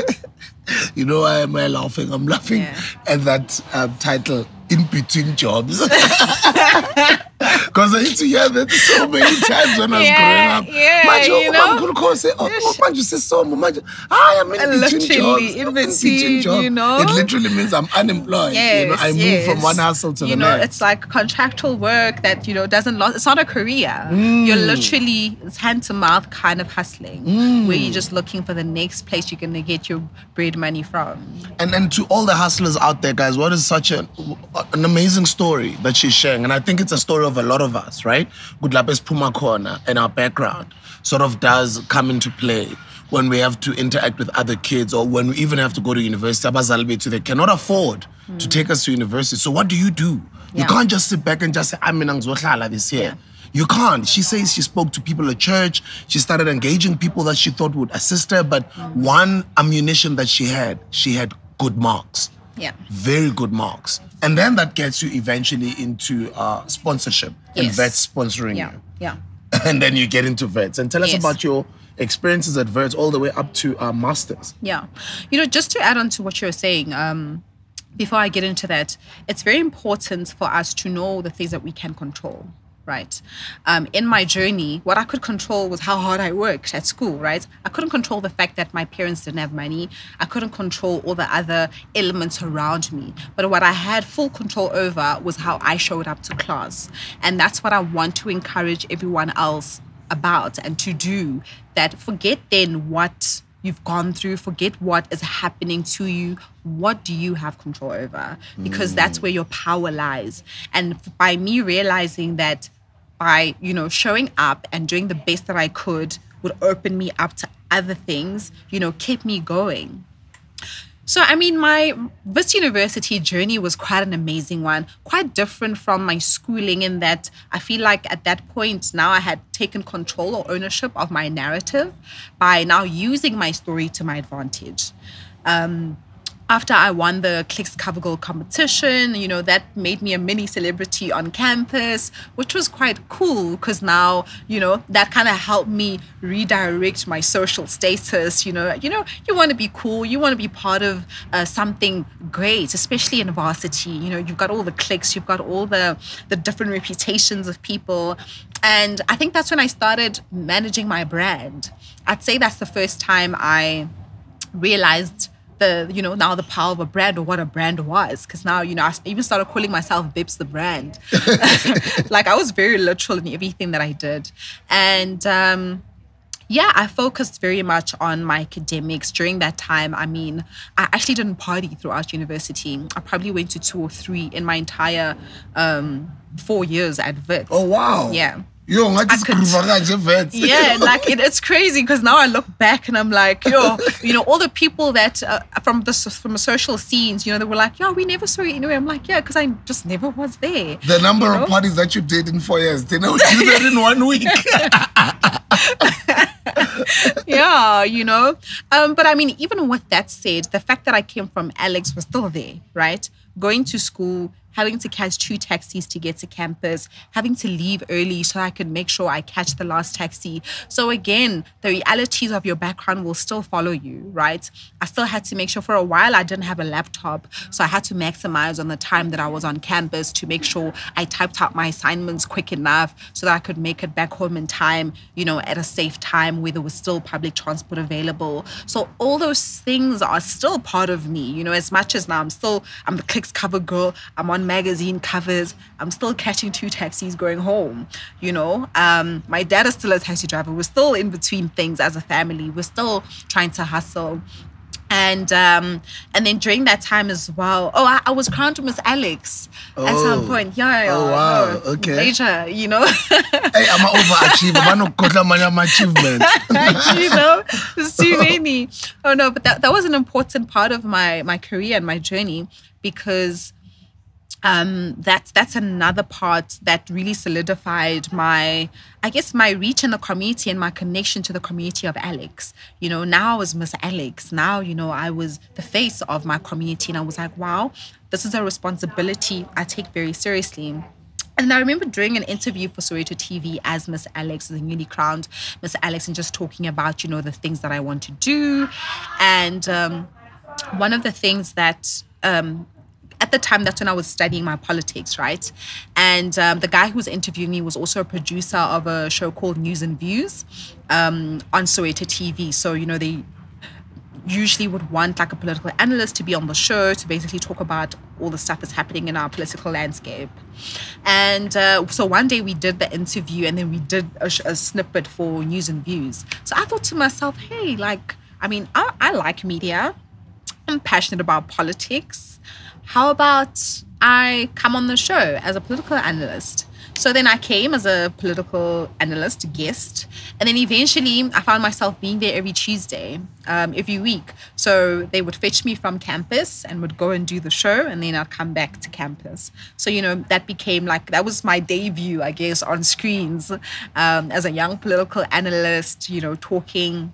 you know, why am I laughing? I'm laughing Yeah. at that um, title, In Between Jobs. Because I used to hear that so many times when I was Yeah, growing up. yeah, Manje, you know? mkhulu kho say, oh, oh, manje usisomo, manje, hayi, I'm in between Literally, jobs. in between, jobs. you know? It literally means I'm unemployed. you know, I move from one hustle to you the know, next. it's like contractual work that you know doesn't last. It's not a career. You're Mm. literally it's hand to mouth kind of hustling, where you're just looking for the next place you're gonna get your bread money from. And and to all the hustlers out there, guys, what is such a, an amazing story that she's sharing. And I think it's a story of a lot of us, right? Good Lapes Puma Corner and our background sort of does come into play when we have to interact with other kids or when we even have to go to university. They cannot afford to hmm. take us to university. So what do you do? You can't just sit back and just say, I'm in Angzohlala this year. Yeah. You can't. She says she spoke to people at church. She started engaging people that she thought would assist her. But hmm. one ammunition that she had, she had good marks, Yeah. very good marks. And then that gets you eventually into uh, sponsorship and Wits sponsoring Yeah. you. Yeah. And then you get into Wits. And tell us Yes. about your experiences at Wits all the way up to uh, masters. Yeah. You know, just to add on to what you're saying, um, before I get into that, it's very important for us to know the things that we can control. Right. Um, in my journey, what I could control was how hard I worked at school, right? I couldn't control the fact that my parents didn't have money. I couldn't control all the other elements around me. But what I had full control over was how I showed up to class. And that's what I want to encourage everyone else about and to do that forget then what you've gone through forget what is happening to you what do you have control over because that's where your power lies and by me realizing that by you know showing up and doing the best that i could would open me up to other things you know kept me going so, I mean, my Wits University journey was quite an amazing one, quite different from my schooling in that I feel like at that point now I had taken control or ownership of my narrative by now using my story to my advantage. Um, after I won the Clicks Cover Girl competition, you know, that made me a mini celebrity on campus, which was quite cool because now, you know, that kind of helped me redirect my social status. You know, you know, you want to be cool, you want to be part of uh, something great, especially in varsity. You know, you've got all the clicks, you've got all the the different reputations of people, and I think that's when I started managing my brand. I'd say that's the first time I realized the you know now the power of a brand or what a brand was because now you know I even started calling myself Bips the brand like I was very literal in everything that I did and um yeah, I focused very much on my academics during that time. I mean, I actually didn't party throughout university. I probably went to two or three in my entire um, four years at Wits. Oh wow. Yeah. Yo, ngathi sikhuluva kanje Wits. yeah, like it, it's crazy because now I look back and I'm like, yo, you know, all the people that uh, from the from the social scenes, you know, they were like, yeah we never saw you anywhere. I'm like, yeah, because I just never was there. The number You of know? parties that you did in four years, they know you did in one week. yeah, you know. Um, but I mean, even with that said, the fact that I came from Alex was still there, right? Going to school, having to catch two taxis to get to campus, having to leave early so I could make sure I catch the last taxi. So again, the realities of your background will still follow you, right? I still had to make sure for a while I didn't have a laptop, so I had to maximize on the time that I was on campus to make sure I typed out my assignments quick enough so that I could make it back home in time, you know, at a safe time where there was still public transport available. So all those things are still part of me, you know, as much as now I'm still I'm the clicks cover girl, I'm on magazine covers, I'm still catching two taxis going home, you know. Um, my dad is still a taxi driver. We're still in between things as a family. We're still trying to hustle and um and then during that time as well oh i, I was crowned Miss alex at some Oh. point yeah, Oh, wow. Okay. later you know hey, I'm an overachiever. Banokhodla manye ama-achievements. you know there's too many oh no but that, that was an important part of my my career and my journey because um, that's that's another part that really solidified my, I guess, my reach in the community and my connection to the community of Alex. You know, now I was Miss Alex. Now, you know, I was the face of my community, and I was like, wow, this is a responsibility I take very seriously. And I remember doing an interview for Soweto TV as Miss Alex, the newly crowned Miss Alex, and just talking about, you know, the things that I want to do. And um, one of the things that um, at the time that's when I was studying my politics, right? And um, the guy who was interviewing me was also a producer of a show called News and Views um, on Soweto TV. So you know they usually would want like a political analyst to be on the show to basically talk about all the stuff that's happening in our political landscape. And uh, so one day we did the interview and then we did a, a snippet for News and Views. So I thought to myself, hey, like, I mean, I, I like media. I'm passionate about politics. How about I come on the show as a political analyst? So then I came as a political analyst guest, and then eventually I found myself being there every Tuesday, um, every week. So they would fetch me from campus and would go and do the show, and then I'd come back to campus. So you know that became like that was my debut, I guess, on screens um, as a young political analyst. You know, talking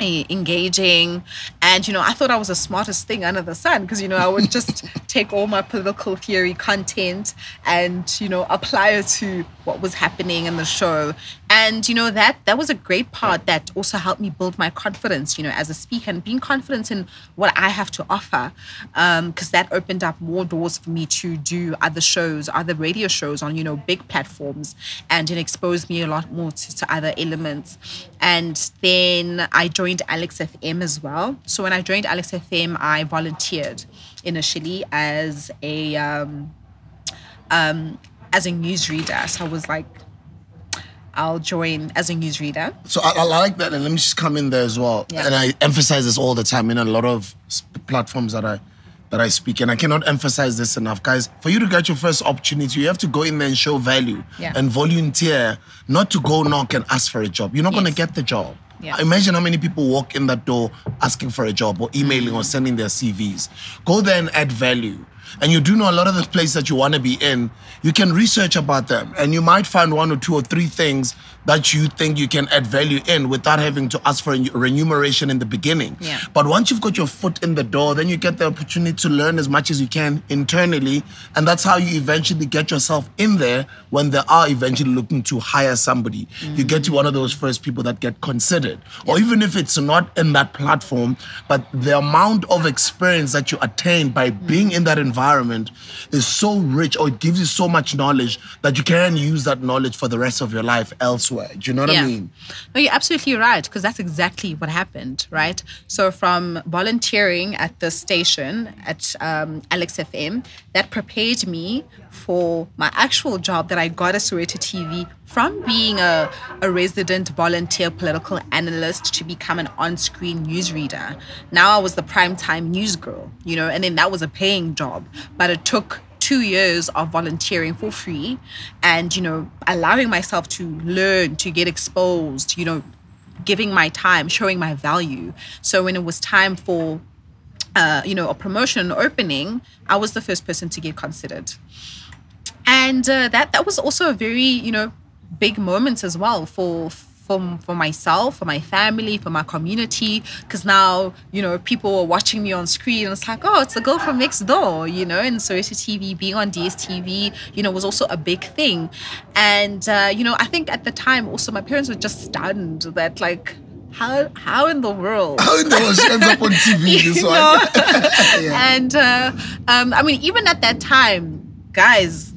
engaging. And you know i thought i was the smartest thing under the sun because you know i would just take all my political theory content and you know apply it to what was happening in the show and you know that that was a great part that also helped me build my confidence you know as a speaker and being confident in what i have to offer because that opened up more doors for me to do other shows other radio shows on you know big platforms and it exposed me a lot more to, to other elements. And then i joined alex fm as well. So when i joined alex fm i volunteered initially as a um, um, as a newsreader. So i was like i'll join as a newsreader So I, I like that, and let me just come in there as well. Yeah. And I emphasize this all the time in a lot of platforms that I that I speak, and I cannot emphasize this enough, guys. For you to get your first opportunity, you have to go in there and show value Yeah. and volunteer, not to go knock and ask for a job. You're not going to get the job. Yeah. Imagine how many people walk in that door asking for a job or emailing or sending their CVs. Go there and add value. And you do know a lot of the places that you want to be in, you can research about them and you might find one or two or three things that you think you can add value in without having to ask for a remuneration in the beginning. Yeah. But once you've got your foot in the door, then you get the opportunity to learn as much as you can internally. And that's how you eventually get yourself in there when they are eventually looking to hire somebody. You mm. get to one of those first people that get considered. Or even if it's not in that platform, but the amount of experience that you attain by being mm. in that environment is so rich or it gives you so much knowledge that you can use that knowledge for the rest of your life elsewhere. Do you know what I mean? No, you're absolutely right, because that's exactly what happened, right? So from volunteering at the station at um, Alex FM, that prepared me for my actual job that I got at Soweto TV from being a, a resident volunteer political analyst to become an on-screen newsreader. Now I was the primetime news girl, you know, and then that was a paying job. But it took two years of volunteering for free and, you know, allowing myself to learn, to get exposed, you know, giving my time, showing my value. So when it was time for, uh, you know, a promotion opening, I was the first person to get considered. And uh, that that was also a very, you know, big moment as well for for, for myself, for my family, for my community. Because now, you know, people are watching me on screen and it's like, oh, it's the girl from next door, you know. And Soweto TV being on DSTV, you know, was also a big thing. And, uh, you know, I think at the time also my parents were just stunned that, like, how how in the world? How in the world she ends up on TV? This one. Yeah. And uh, um, I mean, even at that time, guys,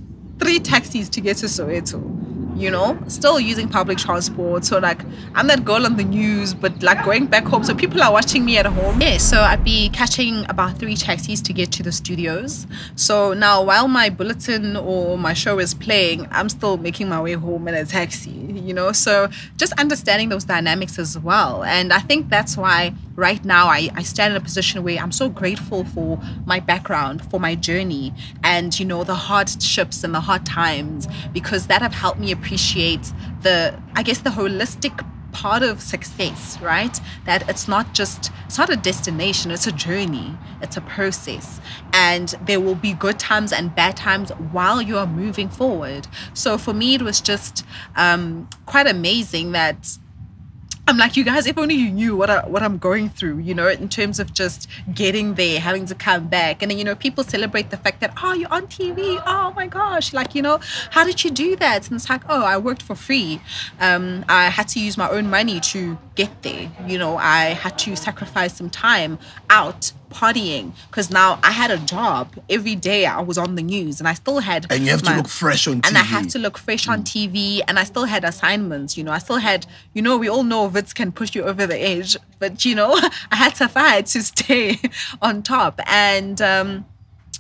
three taxis to get to Soweto. You know, still using public transport. So like, I'm that girl on the news, but like going back home. So people are watching me at home. Yeah. So I'd be catching about three taxis to get to the studios. So now, while my bulletin or my show is playing, I'm still making my way home in a taxi. You know, so just understanding those dynamics as well. And I think that's why right now I, I stand in a position where I'm so grateful for my background, for my journey, and you know the hardships and the hard times because that have helped me appreciate the I guess the holistic part of success, right? That it's not just it's not a destination, it's a journey, it's a process. And there will be good times and bad times while you are moving forward. So for me it was just um, quite amazing that I'm like, you guys, if only you knew what I, what I'm going through, you know, in terms of just getting there, having to come back, and then you know, people celebrate the fact that oh, you're on TV, oh my gosh, like you know, how did you do that? And it's like, oh, I worked for free. Um, I had to use my own money to get there. You know, I had to sacrifice some time out partying because now I had a job every day. I was on the news, and I still had And you have to look fresh on TV. and I had to look fresh on TV, and I still had assignments. You know, I still had, you know, we all know Wits can push you over the edge, but you know, I had to fight to stay on top. And um,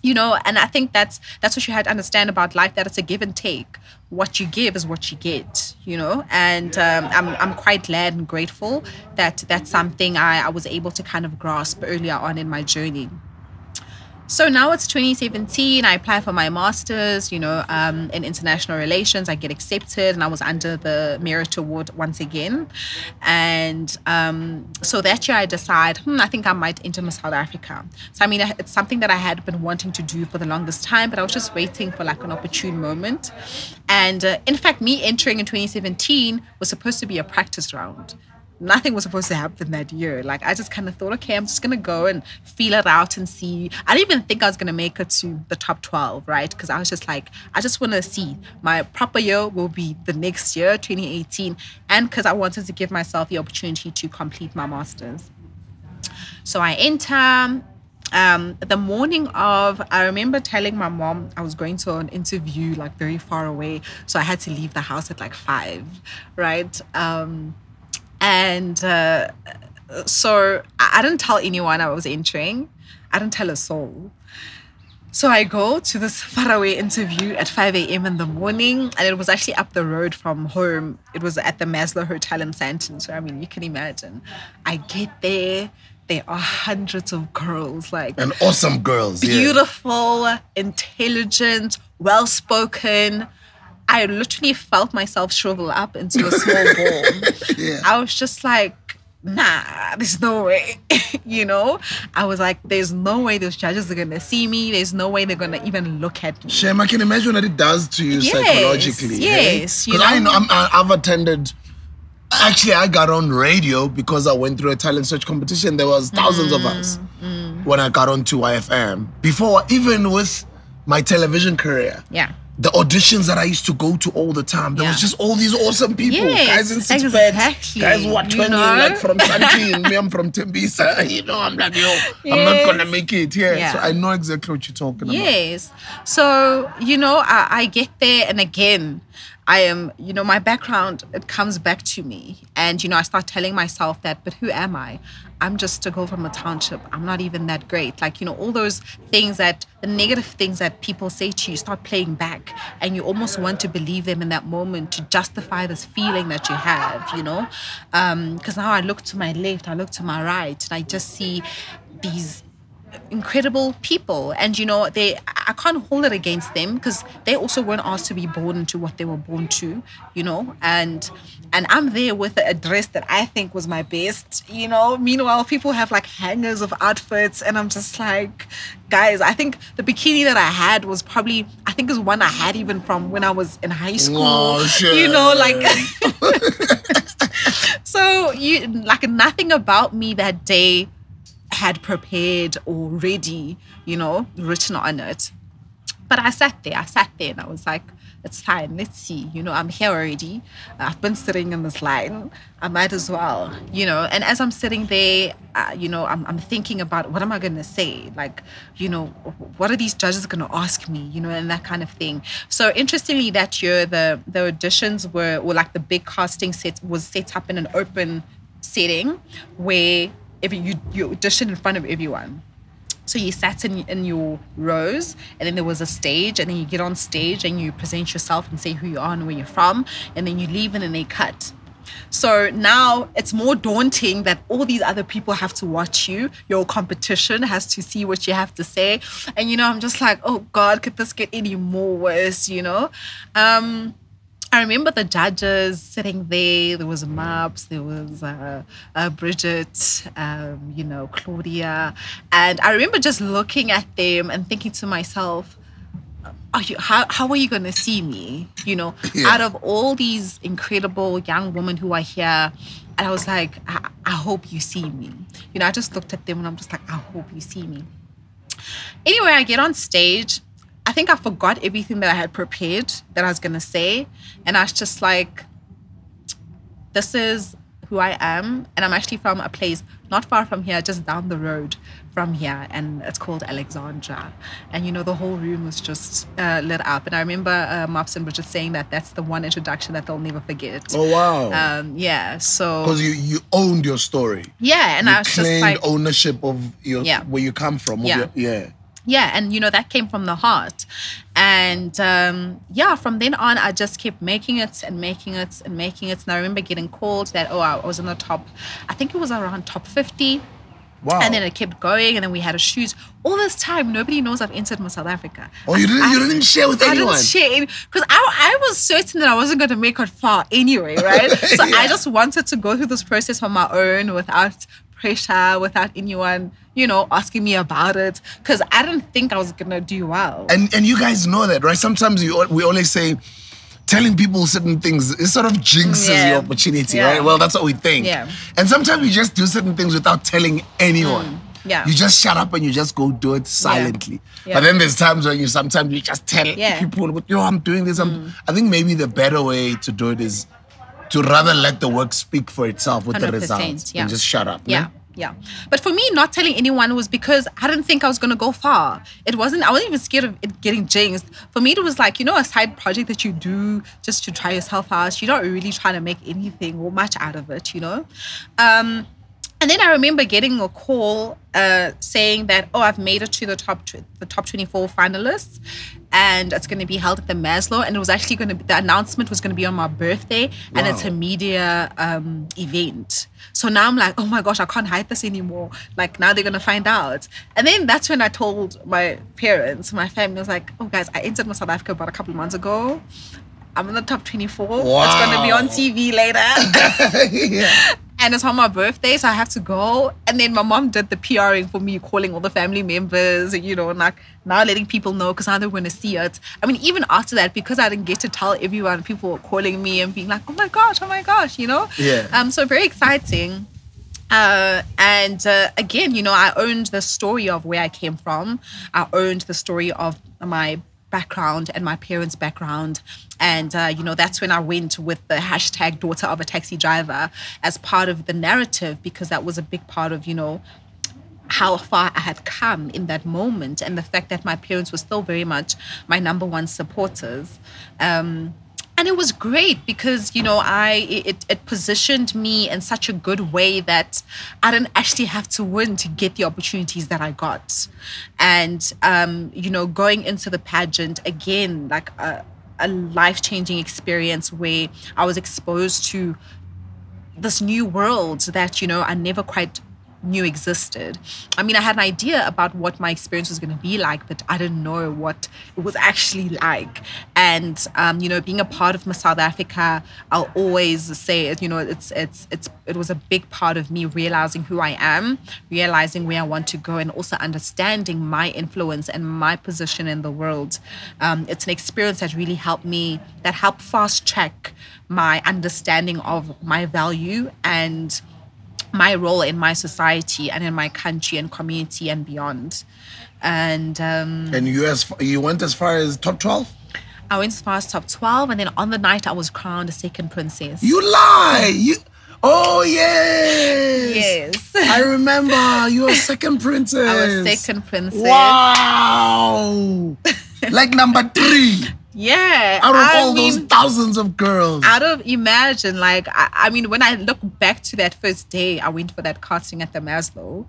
you know, and I think that's that's what you had to understand about life. That it's a give and take. What you give is what you get. You know, and um, I'm I'm quite glad and grateful that that's something I, I was able to kind of grasp earlier on in my journey. So now it's 2017. I apply for my master's, you know, um, in international relations. I get accepted, and I was under the Merit Award once again. And um, so that year, I decide, hmm, I think I might enter Miss South Africa. So I mean, it's something that I had been wanting to do for the longest time, but I was just waiting for like an opportune moment. And uh, in fact, me entering in 2017 was supposed to be a practice round nothing was supposed to happen that year. Like I just kind of thought, okay, I'm just gonna go and feel it out and see. I didn't even think I was gonna make it to the top 12, right? Because I was just like, I just want to see my proper year will be the next year, 2018, and because I wanted to give myself the opportunity to complete my masters. So I enter. Um, the morning of, I remember telling my mom I was going to an interview like very far away, so I had to leave the house at like five, right? Um, and uh, so I didn't tell anyone I was entering. I didn't tell a soul. So I go to this faraway interview at 5 a.m. in the morning, and it was actually up the road from home. It was at the Maslow Hotel in Sandton. So I mean, you can imagine. I get there. There are hundreds of girls, like and awesome girls. yeah. beautiful, intelligent, well spoken. I literally felt myself shrivel up into a small ball. Yeah. I was just like, nah, there's no way. you know, I was like, there's no way those judges are gonna see me. There's no way they're gonna even look at me. Shame, I can imagine what it does to you Yes, psychologically. yes, you Because I know. know I'm, I- I've attended. Actually, I got on radio because I went through a talent search competition. There was thousands of us Mm, when I got onto YFM. Before, even with my television career, Yeah. The auditions that I used to go to all the time, there was just all these awesome people, Yes, guys in six exactly, packs, guys who are you know? like from Sandton, me I'm from Tembisa. You know, I'm like, yo, I'm not gonna make it. Yeah. Yeah. so I know exactly what you're talking about. Yes. So, you know, I, I get there and again, I am, you know, my background, it comes back to me. And, you know, I start telling myself that, but who am I? I'm just a girl from a township. I'm not even that great. Like, you know, all those things that, the negative things that people say to you start playing back. And you almost want to believe them in that moment to justify this feeling that you have, you know? Um, because now I look to my left, I look to my right, and I just see these incredible people. And you know they i can't hold it against them because they also weren't asked to be born into what they were born to you know? And and i'm there with a dress that i think was my best you know? Meanwhile people have like hangers of outfits and i'm just like guys i think the bikini that i had was probably i think is one i had even from when i was in high school. Oh, you know like so you like nothing about me that day had prepared already, you know, written on it. But I sat there, I sat there and I was like, it's fine, let's see. You know, I'm here already. I've been sitting in this line. I might as well, you know. And as I'm sitting there, uh, you know, I'm, I'm thinking about what am I going to say? Like, you know, what are these judges going to ask me? You know, and that kind of thing. So interestingly, that year, the, the auditions were, or like the big casting set was set up in an open setting where if you, you audition in front of everyone. So you sat in, in your rows, and then there was a stage, and then you get on stage and you present yourself and say who you are and where you're from, and then you leave and then they cut. So now it's more daunting that all these other people have to watch you. Your competition has to see what you have to say. And, you know, I'm just like, oh God, could this get any more worse, you know? Um, I remember the judges sitting there. There was Maps, there was uh, uh, Bridget, um, you know, Claudia, and I remember just looking at them and thinking to myself, are you, how, how are you going to see me? You know, Yeah. out of all these incredible young women who are here. And I was like, I, I hope you see me. You know, I just looked at them and I'm just like, I hope you see me. Anyway, I get on stage. I think I forgot everything that I had prepared that I was going to say. And I was just like, this is who I am. And I'm actually from a place not far from here, just down the road from here. And it's called Alexandra. And, you know, the whole room was just uh, lit up. And I remember uh, Maps and Bridget saying that that's the one introduction that they'll never forget. Oh wow. Um, yeah. So, Because you, you owned your story. yeah. And you I was just claimed like, ownership of your Yeah. where you come from. Yeah. your- yeah. Yeah and you know that came from the heart and um, yeah from then on i just kept making it and making it and making it and i remember getting called that oh i was in the top i think it was around top 50 Wow. and then it kept going and then we had a shoot all this time nobody knows i've entered miss south africa oh, you didn't you didn't share with anyone? I didn't share because I, I was certain that I wasn't going to make it far anyway, right? So I just wanted to go through this process on my own without pressure, without anyone, you know, asking me about it because I didn't think I was going to do well. and and you guys know that, right? Sometimes you, we always say telling people certain things it sort of jinxes Yeah. your opportunity, Yeah. right? Well, that's what we think. Yeah. And sometimes we just do certain things without telling anyone. Mm. Yeah. You just shut up and you just go do it silently. Yeah. But then there's times when you sometimes you just tell Yeah. Mm. people, yo, I'm doing this. I'm, I think maybe the better way to do it is to rather let the work speak for itself with the results yeah. and just shut up. Yeah. Yeah. But for me, not telling anyone was because I didn't think I was going to go far. It wasn't, I wasn't even scared of it getting jinxed. For me, it was like, you know, a side project that you do just to try yourself out. You're not really trying to make anything or much out of it, you know? Um, and then I remember getting a call uh, saying that, oh, I've made it to the top tw- the top 24 finalists, and it's going to be held at the Maslow. And it was actually going to be the announcement was going to be on my birthday, and it's a media um, event. So now I'm like, oh my gosh, I can't hide this anymore. Like now they're going to find out. And then that's when I told my parents, my family, I was like, oh guys, I entered South Africa about a couple of months ago. I'm in the top 24. It's going to be on TV later. yeah. And it's on my birthday, so I have to go. And then my mom did the PRing for me, calling all the family members, you know, and like now letting people know because now they want to see it. I mean, even after that, because I didn't get to tell everyone, people were calling me and being like, "Oh my gosh, oh my gosh," you know. Yeah. Um. So very exciting. Uh, and uh, again, you know, I owned the story of where I came from. I owned the story of my background and my parents' background. And, uh, you know, that's when I went with the hashtag daughter of a taxi driver as part of the narrative because that was a big part of, you know, how far I had come in that moment and the fact that my parents were still very much my number one supporters. Um, and it was great because you know i it, it positioned me in such a good way that i didn't actually have to win to get the opportunities that i got. And um, you know going into the pageant again like a, a life-changing experience where i was exposed to this new world that you know i never quite knew existed. I mean, I had an idea about what my experience was going to be like, but I didn't know what it was actually like. And um, you know, being a part of Miss South Africa, I'll always say, you know, it's it's it's it was a big part of me realizing who I am, realizing where I want to go, and also understanding my influence and my position in the world. Um, it's an experience that really helped me, that helped fast track my understanding of my value and my role in my society and in my country and community and beyond. And um, And you as you went as far as top twelve. I went as far as top 12, and then on the night I was crowned a second princess. You lie. You. Oh yes. Yes. I remember you were second princess. I was second princess. Wow. like number three Yeah. out of I all mean, those thousands of girls. out of imagine, like, I, I mean, when I look back to that first day, I went for that casting at the Maslow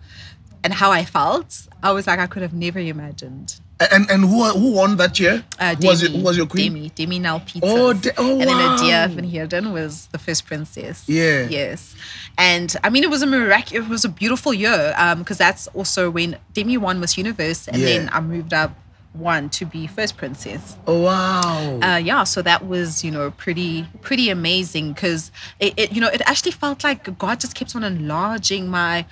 and how I felt, I was like, I could have never imagined. And and who who won that year? Uh, Who was it? Demi- Who was your queen? Demi, Demi Nel-Peters. Oh, De- oh, and then wow. Ade van Heerden was the first princess. Yeah. Yes. And I mean, it was a miraculous, it was a beautiful year because that's also when Demi won Miss Universe and Yeah. then I moved up one to be first princess. Oh wow. Uh, yeah, so that was you know pretty pretty amazing because it, it you know it actually felt like God just kept on enlarging my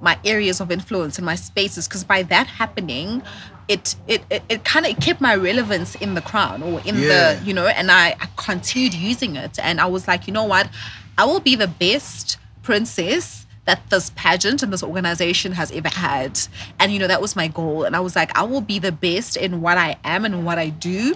my areas of influence and my spaces because by that happening, it it it, it kind of kept my relevance in the crown or in Yeah. the you know and I, I continued using it and I was like you know what, I will be the best princess that this pageant and this organization has ever had. And, you know, that was my goal. And I was like, I will be the best in what I am and what I do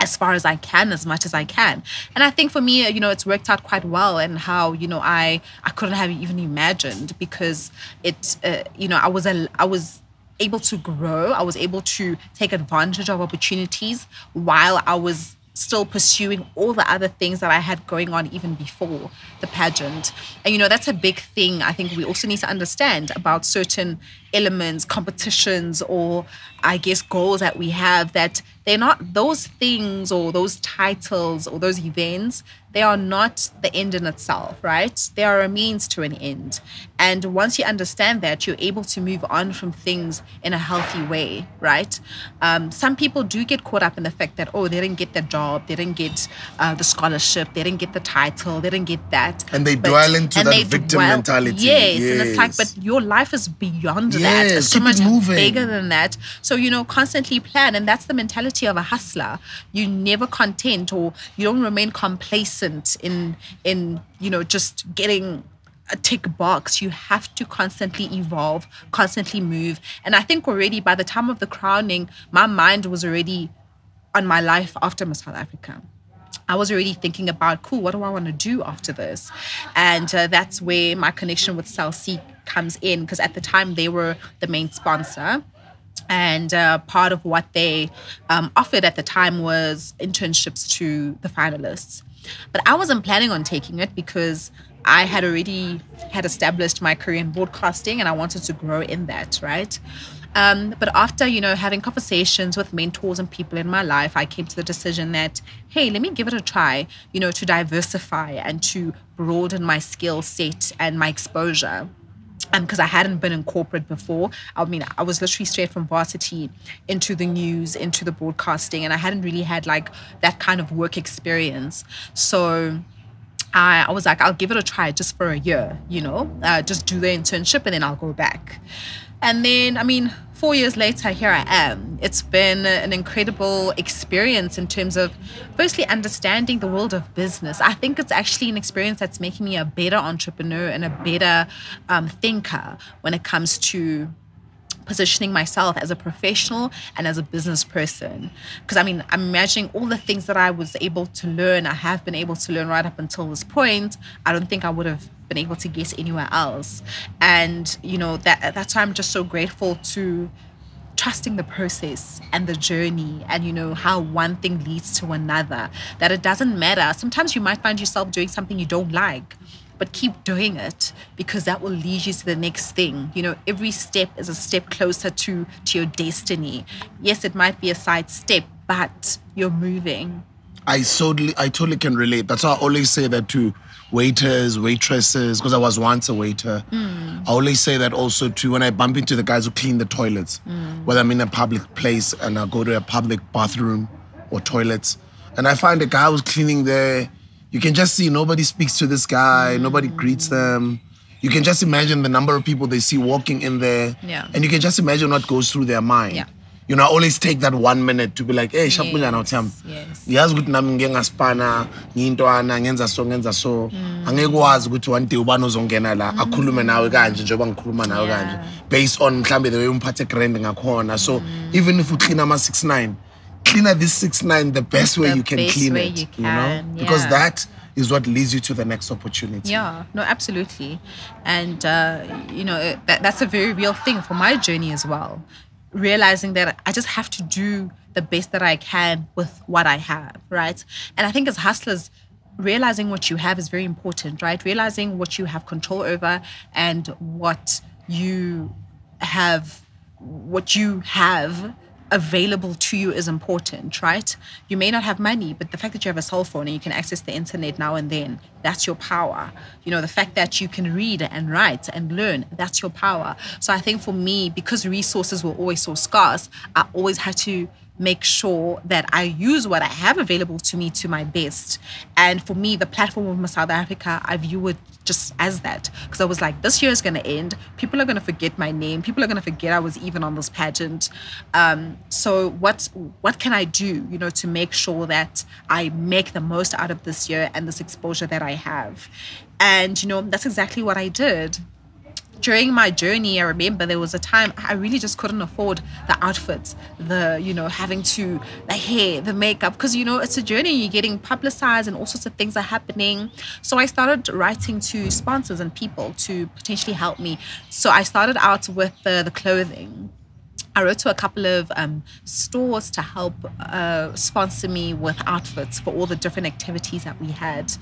as far as I can, as much as I can. And I think for me, you know, it's worked out quite well and how, you know, I, I couldn't have even imagined because it, uh, you know, I was, a, I was, able to grow. I was able to take advantage of opportunities while I was still pursuing all the other things that I had going on even before the pageant. And you know, that's a big thing I think we also need to understand about certain elements, competitions, or I guess goals that we have that they're not those things or those titles or those events, they are not the end in itself, right? They are a means to an end. And once you understand that, you're able to move on from things in a healthy way, right? Um, some people do get caught up in the fact that, oh, they didn't get the job, they didn't get uh, the scholarship, they didn't get the title, they didn't get that. And they dwell into that victim mentality. Yes, and it's like, but your life is beyond that. It's so it much bigger than that. So, you know, constantly plan. And that's the mentality of a hustler. You never content or you don't remain complacent in in, you know, just getting a tick box. You have to constantly evolve, constantly move. And I think already by the time of the crowning, my mind was already on my life after Miss South Africa. I was already thinking about, cool, what do I want to do after this? And uh, that's where my connection with Cell comes in because at the time they were the main sponsor. And uh, part of what they um, offered at the time was internships to the finalists. But I wasn't planning on taking it because I had already had established my career in broadcasting and I wanted to grow in that, right? Um, but after, you know, having conversations with mentors and people in my life, I came to the decision that, hey, let me give it a try, you know, to diversify and to broaden my skill set and my exposure because I hadn't been in corporate before. I mean, I was literally straight from varsity into the news, into the broadcasting, and I hadn't really had like that kind of work experience. So I, I was like, I'll give it a try just for a year, you know, uh, just do the internship and then I'll go back. And then, I mean, four years later, here I am. It's been an incredible experience in terms of firstly understanding the world of business. I think it's actually an experience that's making me a better entrepreneur and a better um, thinker when it comes to positioning myself as a professional and as a business person. Because I mean, I'm imagining all the things that I was able to learn, I have been able to learn right up until this point. I don't think I would have been able to get anywhere else. And, you know, that that's why I'm just so grateful to trusting the process and the journey and you know how one thing leads to another that it doesn't matter. Sometimes you might find yourself doing something you don't like but keep doing it because that will lead you to the next thing. You know every step is a step closer to to your destiny. Yes it might be a side step but you're moving. I totally, I totally can relate. That's why I always say that to waiters, waitresses, because I was once a waiter. Hmm. I always say that also too when I bump into the guys who clean the toilets, hmm. whether I'm in a public place and I go to a public bathroom or toilets, and I find a guy who's cleaning there. You can just see nobody speaks to this guy, nobody hmm. greets them. You can just imagine the number of people they see walking in there, Yeah. and you can just imagine what goes through their mind. Yeah. You know, I always take that one minute to be like, hey, Yes, shabunyana utham. yes. Yazi ukuthi nami ngike ngaspana ngiyintwana ngenza so ngenza so mm. angeke wazi ukuthi one day ubani ozongena la mm. akhulume nawe kanje njengoba ngikhuluma nawe Yeah. kanje based on mhlambe the way umphathe grand ngakhona so mm. even if uclean ama 69 cleaner this 69 the best way The you can best clean way it you know can, because yeah. that is what leads you to the next opportunity Yeah, no, absolutely. And, uh, you know, that, that's a very real thing for my journey as well. Realizing that I just have to do the best that I can with what I have, right? And I think as hustlers, realizing what you have is very important, right? Realizing what you have control over and what you have, what you have available to you is important, right? You may not have money, but the fact that you have a cell phone and you can access the internet now and then, that's your power. You know, the fact that you can read and write and learn, that's your power. So I think for me, because resources were always so scarce, I always had to make sure that I use what I have available to me to my best. And for me, the platform of South Africa, I view it just as that. Because I was like, this year is going to end. People are going to forget my name. People are going to forget I was even on this pageant. Um, so what what can I do, you know, to make sure that I make the most out of this year and this exposure that I have? And you know, that's exactly what I did during my journey, I remember there was a time I really just couldn't afford the outfits, the, you know, having to, the hair, the makeup, because, you know, it's a journey. You're getting publicized and all sorts of things are happening. So I started writing to sponsors and people to potentially help me. So I started out with the, the clothing. I wrote to a couple of um, stores to help uh, sponsor me with outfits for all the different activities that we had.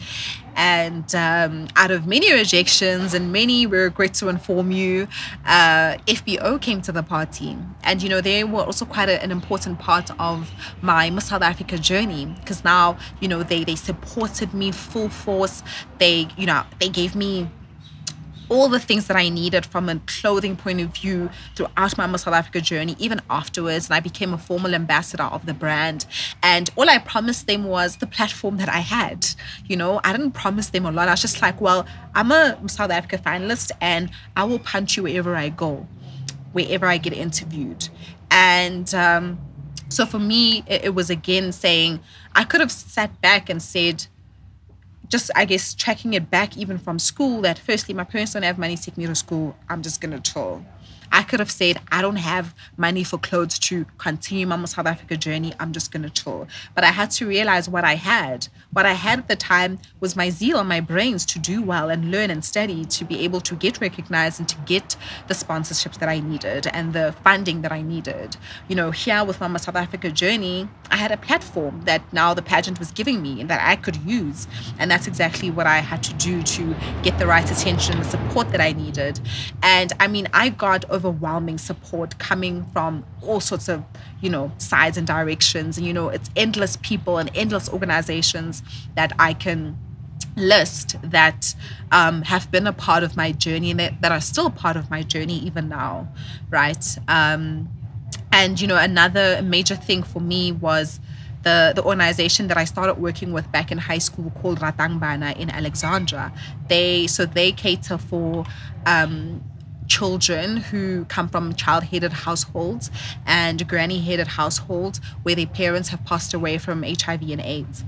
And um, out of many rejections and many, we regret to inform you, uh, FBO came to the party. And, you know, they were also quite a, an important part of my Miss South Africa journey because now, you know, they, they supported me full force. They, you know, they gave me all the things that I needed from a clothing point of view throughout my South Africa journey, even afterwards. And I became a formal ambassador of the brand. And all I promised them was the platform that I had. You know, I didn't promise them a lot. I was just like, well, I'm a South Africa finalist and I will punch you wherever I go, wherever I get interviewed. And, um, so for me, it was again saying I could have sat back and said, just I guess tracking it back even from school that firstly my parents don't have money to take me to school. I'm just gonna chill. I could have said I don't have money for clothes to continue my South Africa journey. I'm just gonna chill. But I had to realize what I had. What I had at the time was my zeal and my brains to do well and learn and study to be able to get recognized and to get the sponsorships that I needed and the funding that I needed. You know, here with Mama South Africa journey, I had a platform that now the pageant was giving me and that I could use. And that's exactly what I had to do to get the right attention, the support that I needed. And I mean, I got overwhelming support coming from all sorts of, you know, sides and directions. And, you know, it's endless people and endless organizations that I can list that um, have been a part of my journey and that, that are still part of my journey even now, right? Um, and you know, another major thing for me was the, the organization that I started working with back in high school called Ratangbana in Alexandra. They so they cater for um, children who come from child-headed households and granny-headed households where their parents have passed away from HIV and AIDS.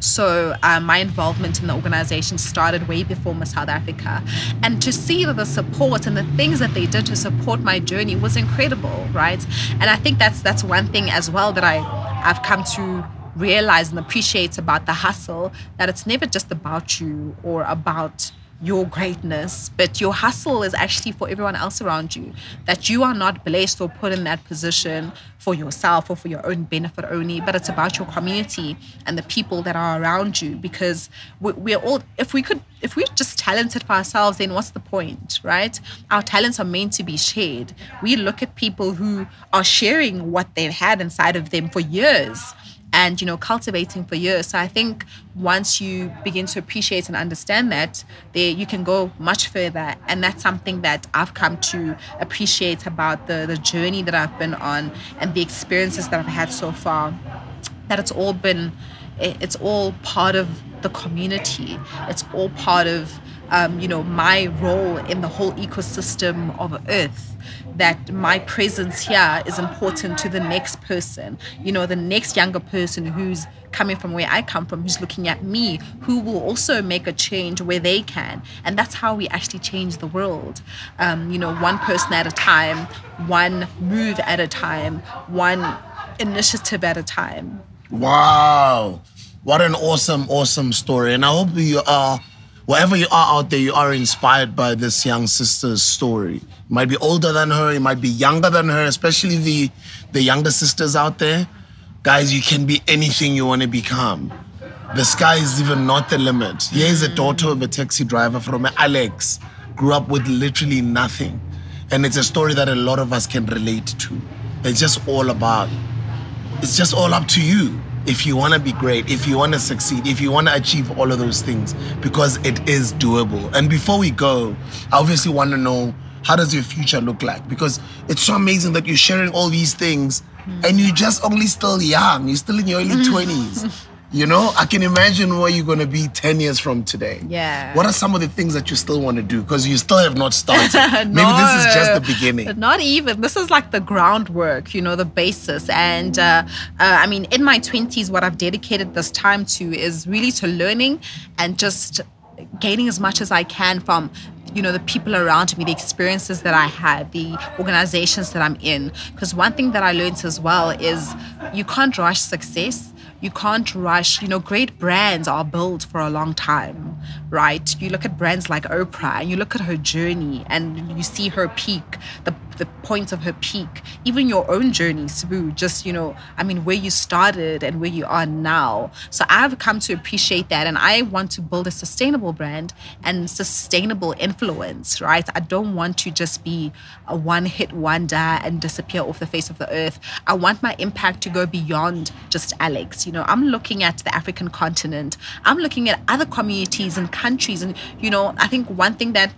So uh, my involvement in the organization started way before Miss South Africa, and to see the support and the things that they did to support my journey was incredible, right? And I think that's that's one thing as well that I I've come to realize and appreciate about the hustle that it's never just about you or about your greatness, but your hustle is actually for everyone else around you. That you are not blessed or put in that position for yourself or for your own benefit only, but it's about your community and the people that are around you. Because we're all, if we could, if we're just talented for ourselves, then what's the point, right? Our talents are meant to be shared. We look at people who are sharing what they've had inside of them for years and you know cultivating for years. So i think once you begin to appreciate and understand that there you can go much further. And that's something that i've come to appreciate about the the journey that i've been on and the experiences that i've had so far that it's all been it's all part of the community. It's all part of um, you know my role in the whole ecosystem of earth that my presence here is important to the next person, you know, the next younger person who's coming from where I come from, who's looking at me, who will also make a change where they can. And that's how we actually change the world. Um, you know, one person at a time, one move at a time, one initiative at a time. Wow. What an awesome, awesome story. And I hope you are wherever you are out there, you are inspired by this young sister's story. You might be older than her, you might be younger than her, especially the, the younger sisters out there. Guys, you can be anything you want to become. The sky is even not the limit. Here's a daughter of a taxi driver from Alex, grew up with literally nothing. And it's a story that a lot of us can relate to. It's just all about, it's just all up to you if you want to be great, if you want to succeed, if you want to achieve all of those things, because it is doable. And before we go, I obviously want to know how does your future look like? Because it's so amazing that you're sharing all these things and you're just only still young, you're still in your early 20s. You know, I can imagine where you're going to be 10 years from today. Yeah. What are some of the things that you still want to do? Because you still have not started. no, Maybe this is just the beginning. Not even. This is like the groundwork, you know, the basis. And uh, uh, I mean, in my 20s, what I've dedicated this time to is really to learning and just gaining as much as I can from you know the people around me the experiences that i had the organizations that i'm in because one thing that i learned as well is you can't rush success you can't rush. You know, great brands are built for a long time, right? You look at brands like Oprah and you look at her journey and you see her peak, the the points of her peak, even your own journey, Sbu, just, you know, I mean, where you started and where you are now. So I've come to appreciate that. And I want to build a sustainable brand and sustainable influence, right? I don't want to just be a one hit wonder and disappear off the face of the earth. I want my impact to go beyond just Alex. You know, I'm looking at the African continent, I'm looking at other communities and countries. And, you know, I think one thing that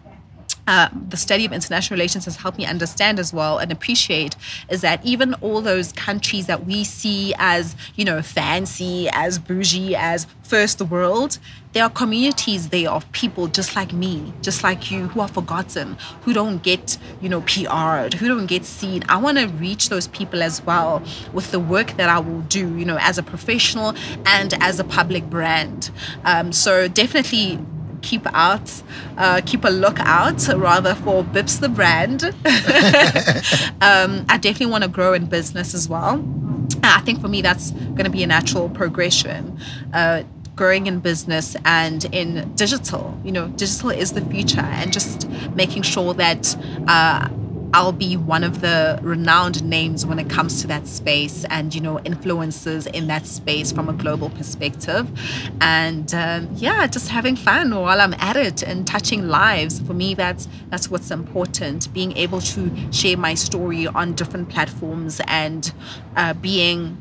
uh, the study of international relations has helped me understand as well and appreciate is that even all those countries that we see as, you know, fancy, as bougie, as first world, there are communities there of people just like me, just like you, who are forgotten, who don't get, you know, PR'd, who don't get seen. I want to reach those people as well with the work that I will do, you know, as a professional and as a public brand. Um, so definitely keep out, uh, keep a lookout rather for Bips the brand. um, I definitely want to grow in business as well. I think for me that's going to be a natural progression. Uh, growing in business and in digital. You know, digital is the future, and just making sure that uh, I'll be one of the renowned names when it comes to that space and, you know, influences in that space from a global perspective. And um, yeah, just having fun while I'm at it and touching lives. For me, that's that's what's important. Being able to share my story on different platforms and uh, being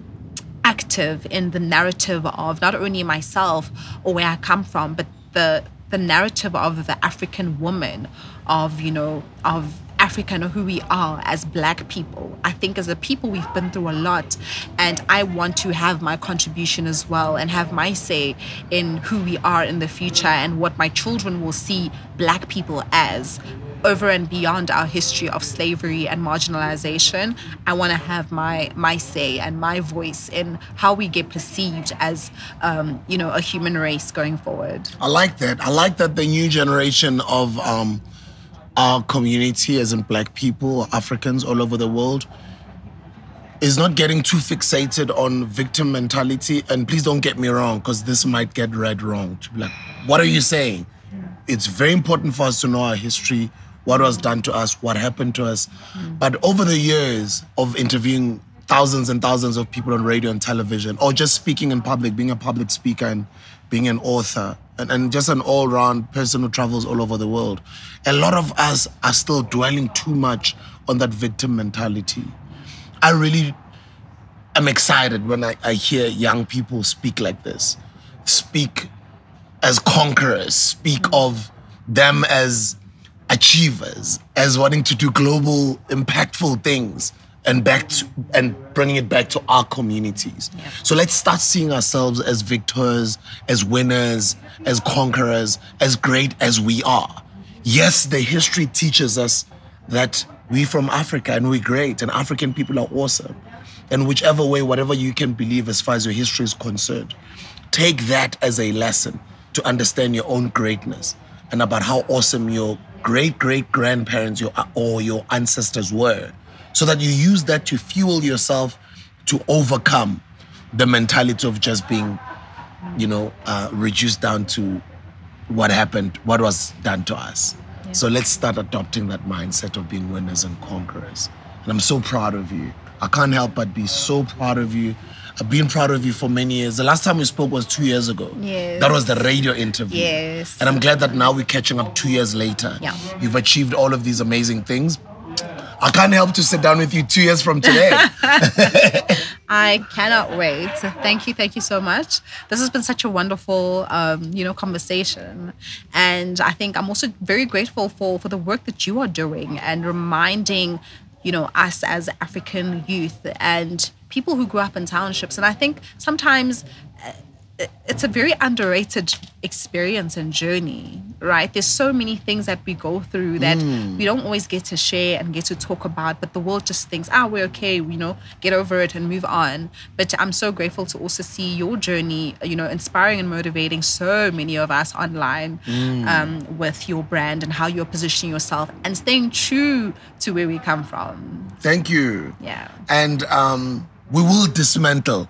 active in the narrative of not only myself or where I come from, but the the narrative of the African woman, of you know, of Africa and who we are as black people. I think as a people, we've been through a lot. And I want to have my contribution as well and have my say in who we are in the future and what my children will see black people as over and beyond our history of slavery and marginalization i want to have my my say and my voice in how we get perceived as um, you know a human race going forward I like that. I like that the new generation of um, our community, as in black people, Africans all over the world, is not getting too fixated on victim mentality. And please don't get me wrong, because this might get read wrong. To be like, what are you saying? It's very important for us to know our history, what was done to us, what happened to us. Mm. But over the years of interviewing thousands and thousands of people on radio and television, or just speaking in public, being a public speaker and being an author, and, and just an all round person who travels all over the world, a lot of us are still dwelling too much on that victim mentality. I really am excited when I, I hear young people speak like this, speak as conquerors, speak of them as achievers, as wanting to do global, impactful things and back to, and bringing it back to our communities. So let's start seeing ourselves as victors, as winners, as conquerors, as great as we are. Yes, the history teaches us that we from Africa and we're great and African people are awesome. And whichever way, whatever you can believe as far as your history is concerned, take that as a lesson to understand your own greatness and about how awesome your great great grandparents your, or your ancestors were so that you use that to fuel yourself to overcome the mentality of just being you know uh, reduced down to what happened what was done to us. So let's start adopting that mindset of being winners and conquerors. And i'm so proud of you. I can't help but be so proud of you. I've been proud of you for many years. The last time we spoke was two years ago. Yes. that was the radio interview. Yes. and i'm glad that now we're catching up two years later. Yeah. you've achieved all of these amazing things i can't help to sit down with you two years from today I cannot wait. Thank you, thank you so much. This has been such a wonderful, um, you know, conversation, and I think I'm also very grateful for for the work that you are doing and reminding, you know, us as African youth and people who grew up in townships. And I think sometimes uh, it's a very underrated experience and journey, right? There's so many things that we go through that we don't always get to share and get to talk about, but the world just thinks, ah, we're okay, you know, get over it and move on. But I'm so grateful to also see your journey, you know, inspiring and motivating so many of us online um, with your brand and how you're positioning yourself and staying true to where we come from. thank you Yeah. and um, we will dismantle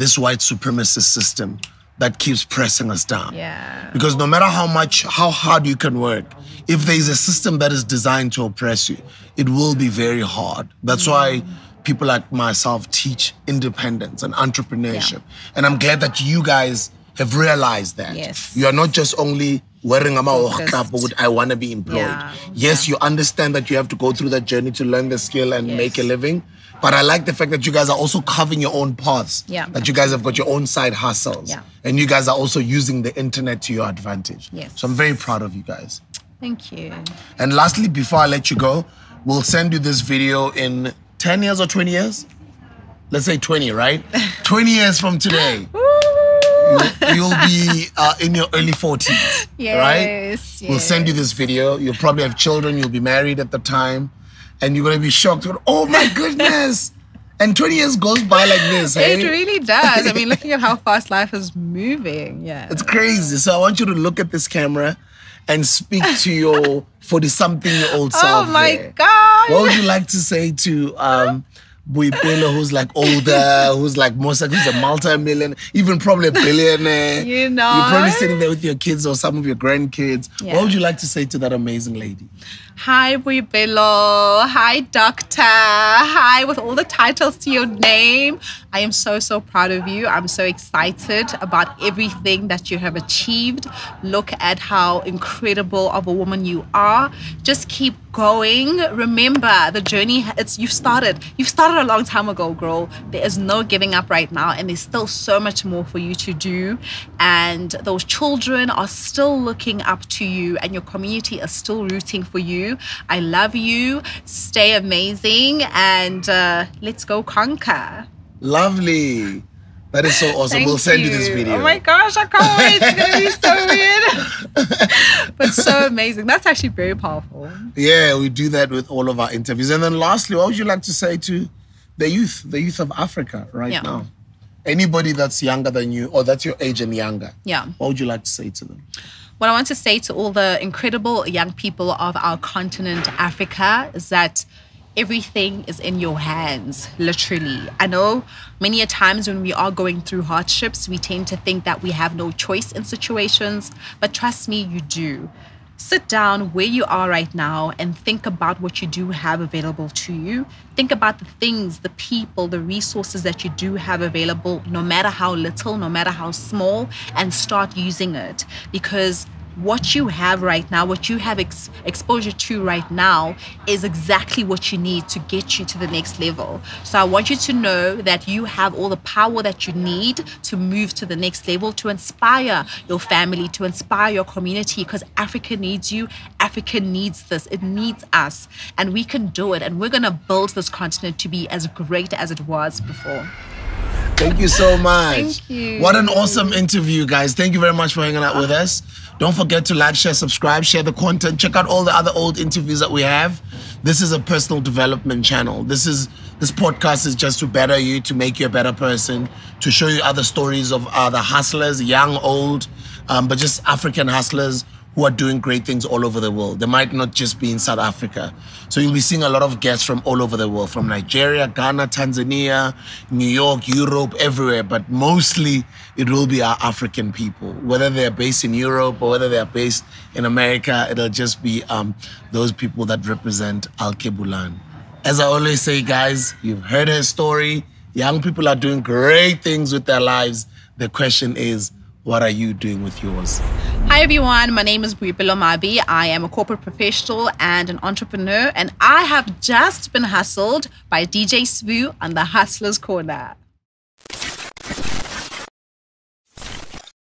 this white supremacist system that keeps pressing us down. Yeah. Because no matter how much, how hard you can work, if there is a system that is designed to oppress you, it will be very hard. That's why mm. people like myself teach independence and entrepreneurship. And I'm glad that you guys have realized that. Yes. You are not just only wearing a Focused. would I want to be employed. Yeah. Yes, you understand that you have to go through that journey to learn the skill and Yes. make a living. But I like the fact that you guys are also carving your own paths. Yeah. That you guys have got your own side hustles. Yeah. And you guys are also using the internet to your advantage. Yes. So I'm very proud of you guys. Thank you. And lastly, before I let you go, we'll send you this video in 10 years or 20 years? Let's say 20, right? 20 years from today. You'll be uh, in your early 40s. Right? Yes, We'll send you this video. You'll probably have children. You'll be married at the time. And you're going to be shocked. Oh my goodness. and 20 years goes by like this. Hey? It really does. I mean, looking at how fast life is moving. Yeah. It's crazy. So I want you to look at this camera and speak to your 40 something year old self. oh my there. God. What would you like to say to um Boipelo, who's like older, who's like like who's a multi-million, even probably a billionaire? You know? You're probably sitting there with your kids or some of your grandkids. Yeah. What would you like to say to that amazing lady? Hi, Boipelo. Hi, Doctor. Hi, with all the titles to your name. I am so, so proud of you. I'm so excited about everything that you have achieved. Look at how incredible of a woman you are. Just keep going. Remember the journey it's you've started. You've started a long time ago, girl. There is no giving up right now and there's still so much more for you to do and those children are still looking up to you and your community is still rooting for you. I love you. Stay amazing and uh, let's go conquer. Lovely. That is so awesome. Thank we'll send you. this video. Oh my gosh, I can't wait. It's gonna be so weird. but so amazing. That's actually very powerful. Yeah, we do that with all of our interviews. And then lastly, what would you like to say to the youth, the youth of Africa right Yeah. now? Anybody that's younger than you or that's your age and younger. Yeah. What would you like to say to them? What I want to say to all the incredible young people of our continent, Africa, is that everything is in your hands, literally. I know many a times when we are going through hardships, we tend to think that we have no choice in situations, but trust me, you do. Sit down where you are right now and think about what you do have available to you. Think about the things, the people, the resources that you do have available, no matter how little, no matter how small, and start using it. Because what you have right now, what you have ex- exposure to right now, is exactly what you need to get you to the next level. So I want you to know that you have all the power that you need to move to the next level, to inspire your family, to inspire your community, because Africa needs you. Africa needs this. It needs us. And we can do it. And we're going to build this continent to be as great as it was before. Thank you so much. Thank you. What an awesome interview, guys. Thank you very much for hanging out with us. Don't forget to like, share, subscribe, share the content. Check out all the other old interviews that we have. This is a personal development channel. This is this podcast is just to better you, to make you a better person, to show you other stories of other hustlers, young, old, um, but just African hustlers who are doing great things all over the world. They might not just be in South Africa. So you'll be seeing a lot of guests from all over the world, from Nigeria, Ghana, Tanzania, New York, Europe, everywhere. But mostly it will be our African people, whether they're based in Europe or whether they're based in America. It'll just be um, those people that represent Al Kebulan. As I always say, guys, you've heard her story. Young people are doing great things with their lives. The question is, what are you doing with yours? Hi everyone, my name is Boipelo Mabe. I am a corporate professional and an entrepreneur, and I have just been hustled by DJ Sbu on the Hustlers Corner.